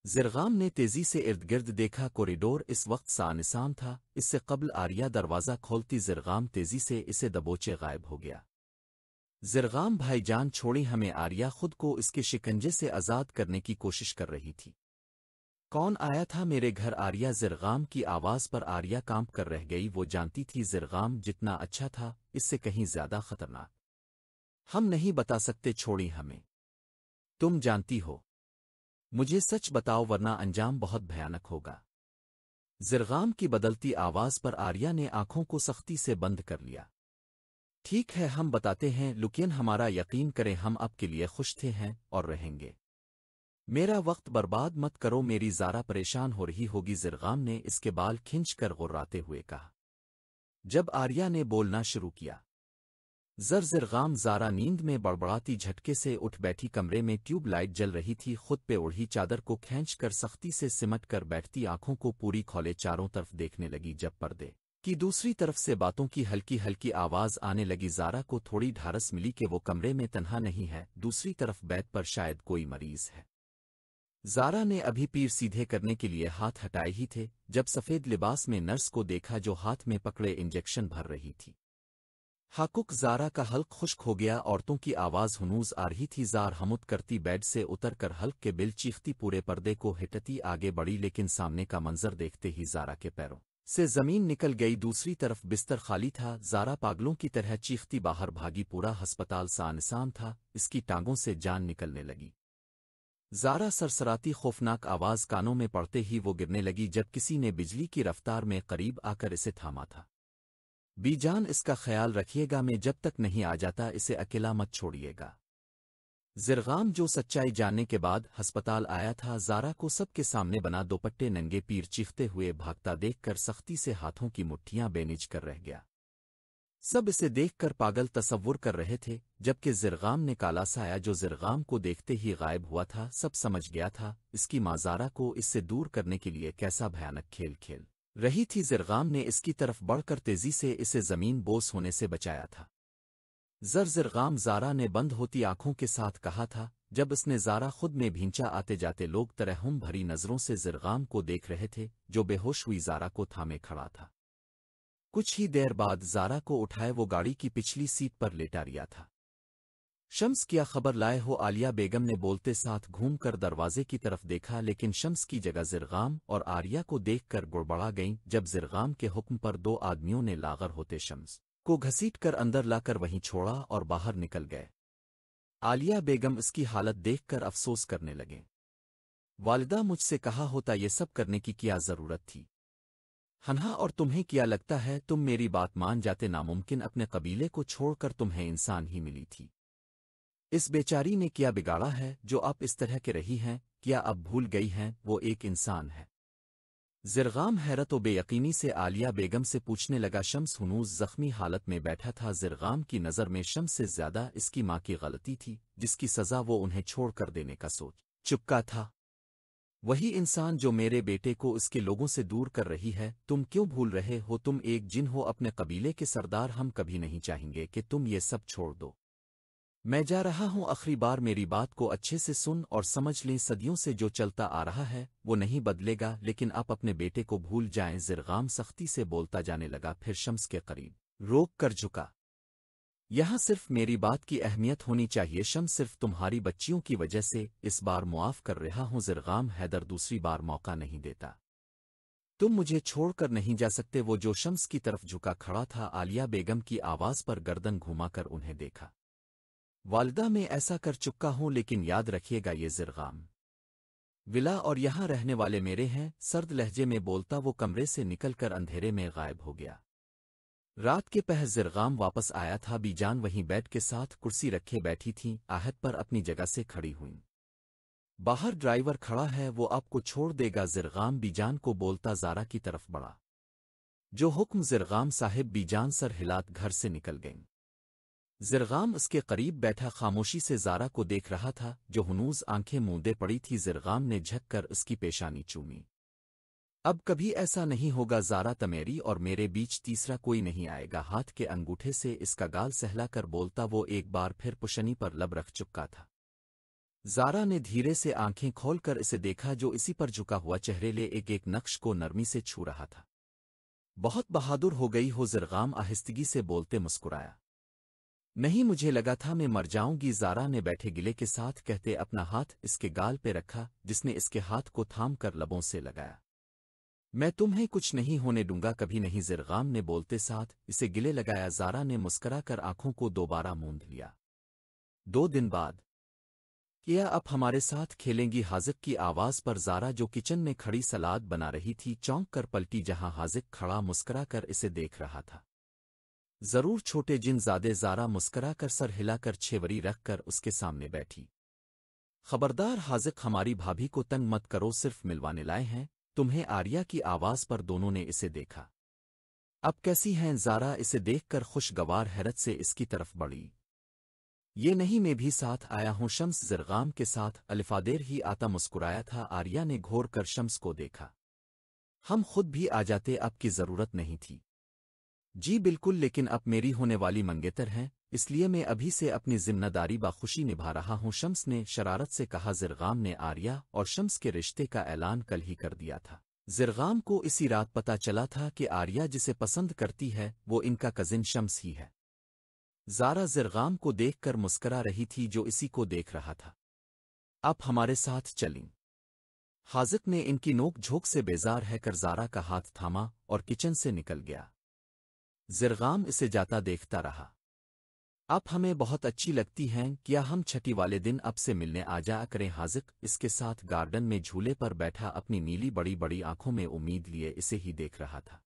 زرغام نے تیزی سے ارد گرد دیکھا، کوریڈور اس وقت سانسان تھا۔ اس سے قبل آریہ دروازہ کھولتی زرغام تیزی سے اسے دبوچے غائب ہو گیا۔ زرغام بھائی جان چھوڑی ہمیں آریہ خود کو اس کے شکنجے سے آزاد کرنے کی کوشش کر رہی تھی۔ کون آیا تھا میرے گھر آریا زرغام کی آواز پر آریا کام کر رہ گئی؟ وہ جانتی تھی زرغام جتنا اچھا تھا، اس سے کہیں زیادہ خطرناک۔ ہم نہیں بتا سکتے چھوڑی ہمیں۔ تم جانتی ہو۔ مجھے سچ بتاؤ ورنہ انجام بہت بھیانک ہوگا۔ زرغام کی بدلتی آواز پر آریا نے آنکھوں کو سختی سے بند کر لیا۔ ٹھیک ہے، ہم بتاتے ہیں، لکین ہمارا یقین کریں ہم آپ کے لیے خوش تھے ہیں اور رہیں گے۔ میرا وقت برباد مت کرو، میری زارا پریشان ہو رہی ہوگی۔ زرغام نے اس کے بال کھنچ کر غراتے ہوئے کہا۔ جب آریا نے بولنا شروع کیا۔ زر زرغام زارا نیند میں بڑبڑاتی جھٹکے سے اٹھ بیٹھی۔ کمرے میں ٹیوب لائٹ جل رہی تھی۔ خود پہ اڑھی چادر کو کھینچ کر سختی سے سمٹ کر بیٹھتی آنکھوں کو پوری کھولے چاروں طرف دیکھنے لگی۔ جب پردے کی دوسری طرف سے باتوں کی ہلکی ہلکی آواز آنے لگی، زارا کو تھوڑی ڈھارس ملی کہ وہ کمرے میں تنہا نہیں ہے۔ دوسری طرف بیت پر شاید کوئی مریض ہے۔ زارا نے ابھی پیر سیدھے کرنے کے لیے ہاتھ ہٹائے ہی تھے جب سفید لباس میں نرس کو دیکھا جو ہاتھ میں پکڑے انجیکشن بھر رہی تھی۔ ہاکک زارا کا حلق خشک ہو گیا، عورتوں کی آواز ہنوز آ رہی تھی۔ زار ہمت کرتی بیڈ سے اتر کر حلق کے بل چیختی پورے پردے کو ہٹتی آگے بڑھی، لیکن سامنے کا منظر دیکھتے ہی زارا کے پیروں سے زمین نکل گئی۔ دوسری طرف بستر خالی تھا، زارا پاگلوں کی طرح چیختی باہر بھاگی۔ پورا ہسپتال سانسان تھا، اس کی ٹانگوں سے جان نکلنے لگی۔ زارا سرسراتی خوفناک آواز کانوں میں پڑتے ہی وہ گرنے لگی جب کسی نے بجلی کی رفتار میں قریب آ کر اسے تھاما تھا۔ بی جان اس کا خیال رکھیے گا میں جب تک نہیں آ جاتا اسے اکیلا مت چھوڑیے گا۔ زرغام جو سچائی جاننے کے بعد ہسپتال آیا تھا زارا کو سب کے سامنے بنا دوپٹے ننگے پیر چیختے ہوئے بھاگتا دیکھ کر سختی سے ہاتھوں کی مٹھیاں بینج کر رہ گیا۔ سب اسے دیکھ کر پاگل تصور کر رہے تھے، جبکہ زرغام نے کالا سایا جو زرغام کو دیکھتے ہی غائب ہوا تھا، سب سمجھ گیا تھا اس کی مازارہ کو اس سے دور کرنے کے لیے کیسا بھیانک کھیل کھیل۔ رہی تھی زرغام نے اس کی طرف بڑھ کر تیزی سے اسے زمین بوس ہونے سے بچایا تھا۔ زر زرغام زارا نے بند ہوتی آنکھوں کے ساتھ کہا تھا، جب اس نے زارا خود میں بھینچا آتے جاتے لوگ ترہم بھری نظروں سے زرغام کو دیکھ رہے تھے، جو بے ہوش ہوئی زارا کو تھامے کھڑا تھا۔ کچھ ہی دیر بعد زارا کو اٹھائے وہ گاڑی کی پچھلی سیٹ پر لیٹا ریا تھا۔ شمس کیا خبر لائے ہو؟ آلیا بیگم نے بولتے ساتھ گھوم کر دروازے کی طرف دیکھا، لیکن شمس کی جگہ زرغام اور آریا کو دیکھ کر گڑبڑا گئیں جب زرغام کے حکم پر دو آدمیوں نے لاغر ہوتے شمس کو گھسیٹ کر اندر لا کر وہیں چھوڑا اور باہر نکل گئے۔ آلیا بیگم اس کی حالت دیکھ کر افسوس کرنے لگے۔ والدہ مجھ سے کہا ہوتا یہ سب کرنے کی کیا ضرورت تھی؟ ہنہا اور تمہیں کیا لگتا ہے تم میری بات مان جاتے ناممکن اپنے قبیلے کو چھوڑ کر تمہیں انسان ہی ملی تھی۔ اس بیچاری نے کیا بگاڑا ہے جو آپ اس طرح کے رہی ہیں، کیا اب بھول گئی ہیں، وہ ایک انسان ہے۔ زرغام حیرت و بے یقینی سے عالیہ بیگم سے پوچھنے لگا، شمس ہنوز زخمی حالت میں بیٹھا تھا، زرغام کی نظر میں شمس سے زیادہ اس کی ماں کی غلطی تھی، جس کی سزا وہ انہیں چھوڑ کر دینے کا سوچ، چپکا تھا۔ وہی انسان جو میرے بیٹے کو اس کے لوگوں سے دور کر رہی ہے، تم کیوں بھول رہے ہو؟ تم ایک جن ہو، اپنے قبیلے کے سردار ہم کبھی نہیں چاہیں گے کہ تم یہ سب چھوڑ دو۔ میں جا رہا ہوں، آخری بار میری بات کو اچھے سے سن اور سمجھ لیں۔ صدیوں سے جو چلتا آ رہا ہے، وہ نہیں بدلے گا، لیکن آپ اپنے بیٹے کو بھول جائیں۔ زرغام سختی سے بولتا جانے لگا، پھر شمس کے قریب۔ روک کر جھکا۔ یہاں صرف میری بات کی اہمیت ہونی چاہیے، شمس صرف تمہاری بچیوں کی وجہ سے اس بار معاف کر رہا ہوں، زرغام حیدر دوسری بار موقع نہیں دیتا۔ تم مجھے چھوڑ کر نہیں جا سکتے، وہ جو شمس کی طرف جھکا کھڑا تھا، عالیہ بیگم کی آواز پر گردن گھما کر انہیں دیکھا۔ والدہ میں ایسا کر چکا ہوں، لیکن یاد رکھیے گا یہ زرغام۔ ولا اور یہاں رہنے والے میرے ہیں، سرد لہجے میں بولتا وہ کمرے سے نکل کر اندھیرے میں غائب ہو گیا۔ رات کے پہ زرغام واپس آیا تھا بی جان وہیں بیڈ کے ساتھ کرسی رکھے بیٹھی تھیں آہد پر اپنی جگہ سے کھڑی ہوئیں۔ باہر ڈرائیور کھڑا ہے، وہ آپ کو چھوڑ دے گا، زرغام بی جان کو بولتا زارا کی طرف بڑھا۔ جو حکم زرغام صاحب بی جان سر ہلات گھر سے نکل گئیں۔ زرغام اس کے قریب بیٹھا، خاموشی سے زارا کو دیکھ رہا تھا، جو ہنوز آنکھیں موندے پڑی تھی، زرغام نے جھک کر اس کی پیشانی چومی۔ اب کبھی ایسا نہیں ہوگا زارا تمیری اور میرے بیچ تیسرا کوئی نہیں آئے گا۔ ہاتھ کے انگوٹھے سے اس کا گال سہلا کر بولتا وہ ایک بار پھر پشنی پر لب رکھ چکا تھا۔ زارا نے دھیرے سے آنکھیں کھول کر اسے دیکھا جو اسی پر جھکا ہوا چہرے لے ایک ایک نقش کو نرمی سے چھو رہا تھا۔ بہت بہادر ہو گئی ہو زرغام آہستگی سے بولتے مسکرایا۔ نہیں مجھے لگا تھا میں مر جاؤں گی۔ زارا نے بیٹھے گلے کے ساتھ کہتے اپنا ہاتھ اس کے گال پہ رکھا جس نے اس کے ہاتھ کو تھام کر لبوں سے لگایا۔ میں تمہیں کچھ نہیں ہونے دوں گا، کبھی نہیں زرغام نے بولتے ساتھ اسے گلے لگایا، زارا نے مسکرا کر آنکھوں کو دوبارہ موند لیا۔ دو دن بعد، کیا اب ہمارے ساتھ کھیلیں گی؟ حاضق کی آواز پر زارا جو کچن میں کھڑی سلاد بنا رہی تھی، چونک کر پلٹی جہاں حاضق کھڑا مسکرا کر اسے دیکھ رہا تھا۔ ضرور چھوٹے جن زادے زارا مسکرا کر سر ہلا کر چھوری رکھ کر اس کے سامنے بیٹھی۔ خبردار حاضق ہماری بھابھی کو تنگ مت کرو، صرف ملوانے لائے ہیں۔ تمہیں آریا کی آواز پر دونوں نے اسے دیکھا۔ اب کیسی ہیں زارا اسے دیکھ کر خوشگوار حیرت سے اس کی طرف بڑھی۔ یہ نہیں میں بھی ساتھ آیا ہوں، شمس زرغام کے ساتھ الفادیر ہی آتا مسکرایا تھا آریا نے گھور کر شمس کو دیکھا۔ ہم خود بھی آ جاتے، اب کی ضرورت نہیں تھی۔ جی بالکل، لیکن اب میری ہونے والی منگیتر ہیں۔ اس لیے میں ابھی سے اپنی ذمہ داری باخوشی نبھا رہا ہوں۔ شمس نے شرارت سے کہا، زرغام نے آریا اور شمس کے رشتے کا اعلان کل ہی کر دیا تھا۔ زرغام کو اسی رات پتا چلا تھا کہ آریا جسے پسند کرتی ہے، وہ ان کا کزن شمس ہی ہے۔ زارا زرغام کو دیکھ کر مسکرا رہی تھی جو اسی کو دیکھ رہا تھا۔ اب ہمارے ساتھ چلیں۔ حاضق نے ان کی نوک جھوک سے بیزار ہے کر زارا کا ہاتھ تھاما اور کچن سے نکل گیا۔ زرغام اسے جاتا دیکھتا رہا۔ اب ہمیں بہت اچھی لگتی ہیں، کیا ہم چھٹی والے دن اب سے ملنے آ جا کریں حاضق اس کے ساتھ گارڈن میں جھولے پر بیٹھا اپنی نیلی بڑی بڑی آنکھوں میں امید لیے اسے ہی دیکھ رہا تھا۔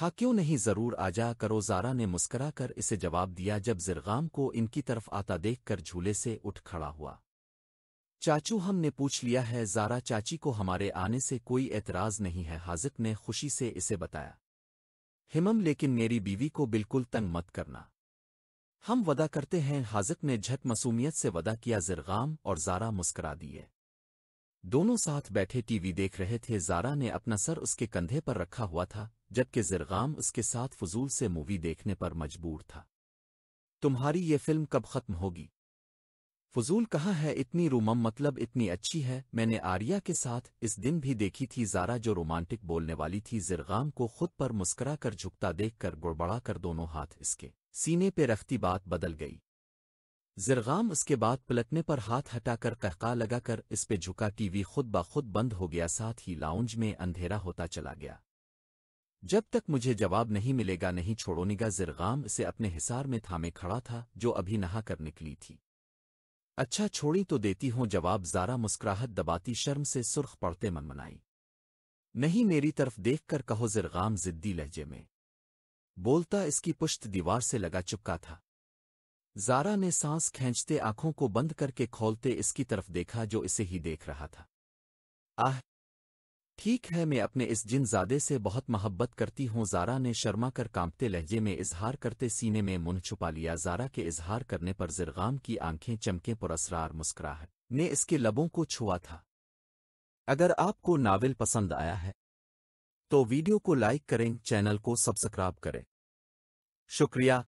ہاں کیوں نہیں ضرور آ جا کرو؟ زارا نے مسکرا کر اسے جواب دیا جب زرغام کو ان کی طرف آتا دیکھ کر جھولے سے اٹھ کھڑا ہوا۔ چاچو، ہم نے پوچھ لیا ہے، زارا چاچی کو ہمارے آنے سے کوئی اعتراض نہیں ہے حاضق نے خوشی سے اسے بتایا۔ ہمم، لیکن میری بیوی کو بالکل تنگ مت کرنا۔ ہم ودا کرتے ہیں حاضق نے جھٹ مسومیت سے ودا کیا زرغام اور زارا مسکرا دیے۔ دونوں ساتھ بیٹھے ٹی وی دیکھ رہے تھے۔ زارا نے اپنا سر اس کے کندھے پر رکھا ہوا تھا، جبکہ زرغام اس کے ساتھ فضول سے مووی دیکھنے پر مجبور تھا۔ تمہاری یہ فلم کب ختم ہوگی؟ فضول کہاں ہے؟ اتنی رومم مطلب اتنی اچھی ہے۔ میں نے آریا کے ساتھ اس دن بھی دیکھی تھی۔ زارا جو رومانٹک بولنے والی تھی، زرغام کو خود پر مسکرا کر جھکتا دیکھ کر گڑبڑا کر دونوں ہاتھ اس کے۔ سینے پہ رکھتی بات بدل گئی۔ زرغام اس کے بعد پلٹنے پر ہاتھ ہٹا کر قہقا لگا کر اس پہ جھکا ٹی وی خود بخود بند ہو گیا، ساتھ ہی لاؤنج میں اندھیرا ہوتا چلا گیا۔ جب تک مجھے جواب نہیں ملے گا، نہیں چھوڑونی گا زرغام اسے اپنے حسار میں تھامے کھڑا تھا جو ابھی نہا کر نکلی تھی۔ اچھا چھوڑی تو دیتی ہوں، جواب زارا مسکراہٹ دباتی شرم سے سرخ پڑتے من منائی۔ نہیں، میری طرف دیکھ کر کہو زرغام زدی لہجے میں۔ بولتا اس کی پشت دیوار سے لگا چپکا تھا۔ زارا نے سانس کھینچتے آنکھوں کو بند کر کے کھولتے اس کی طرف دیکھا جو اسے ہی دیکھ رہا تھا۔ آہ، ٹھیک ہے، میں اپنے اس جن زادے سے بہت محبت کرتی ہوں۔ زارا نے شرما کر کانپتے لہجے میں اظہار کرتے سینے میں منہ چھپا لیا۔ زارا کے اظہار کرنے پر زرغام کی آنکھیں چمکیں پر اسرار مسکراہٹ نے اس کے لبوں کو چھوا تھا۔ اگر آپ کو ناول پسند آیا ہے تو ویڈیو کو لائک کریں چینل کو سبسکرائب کریں۔ شکریہ۔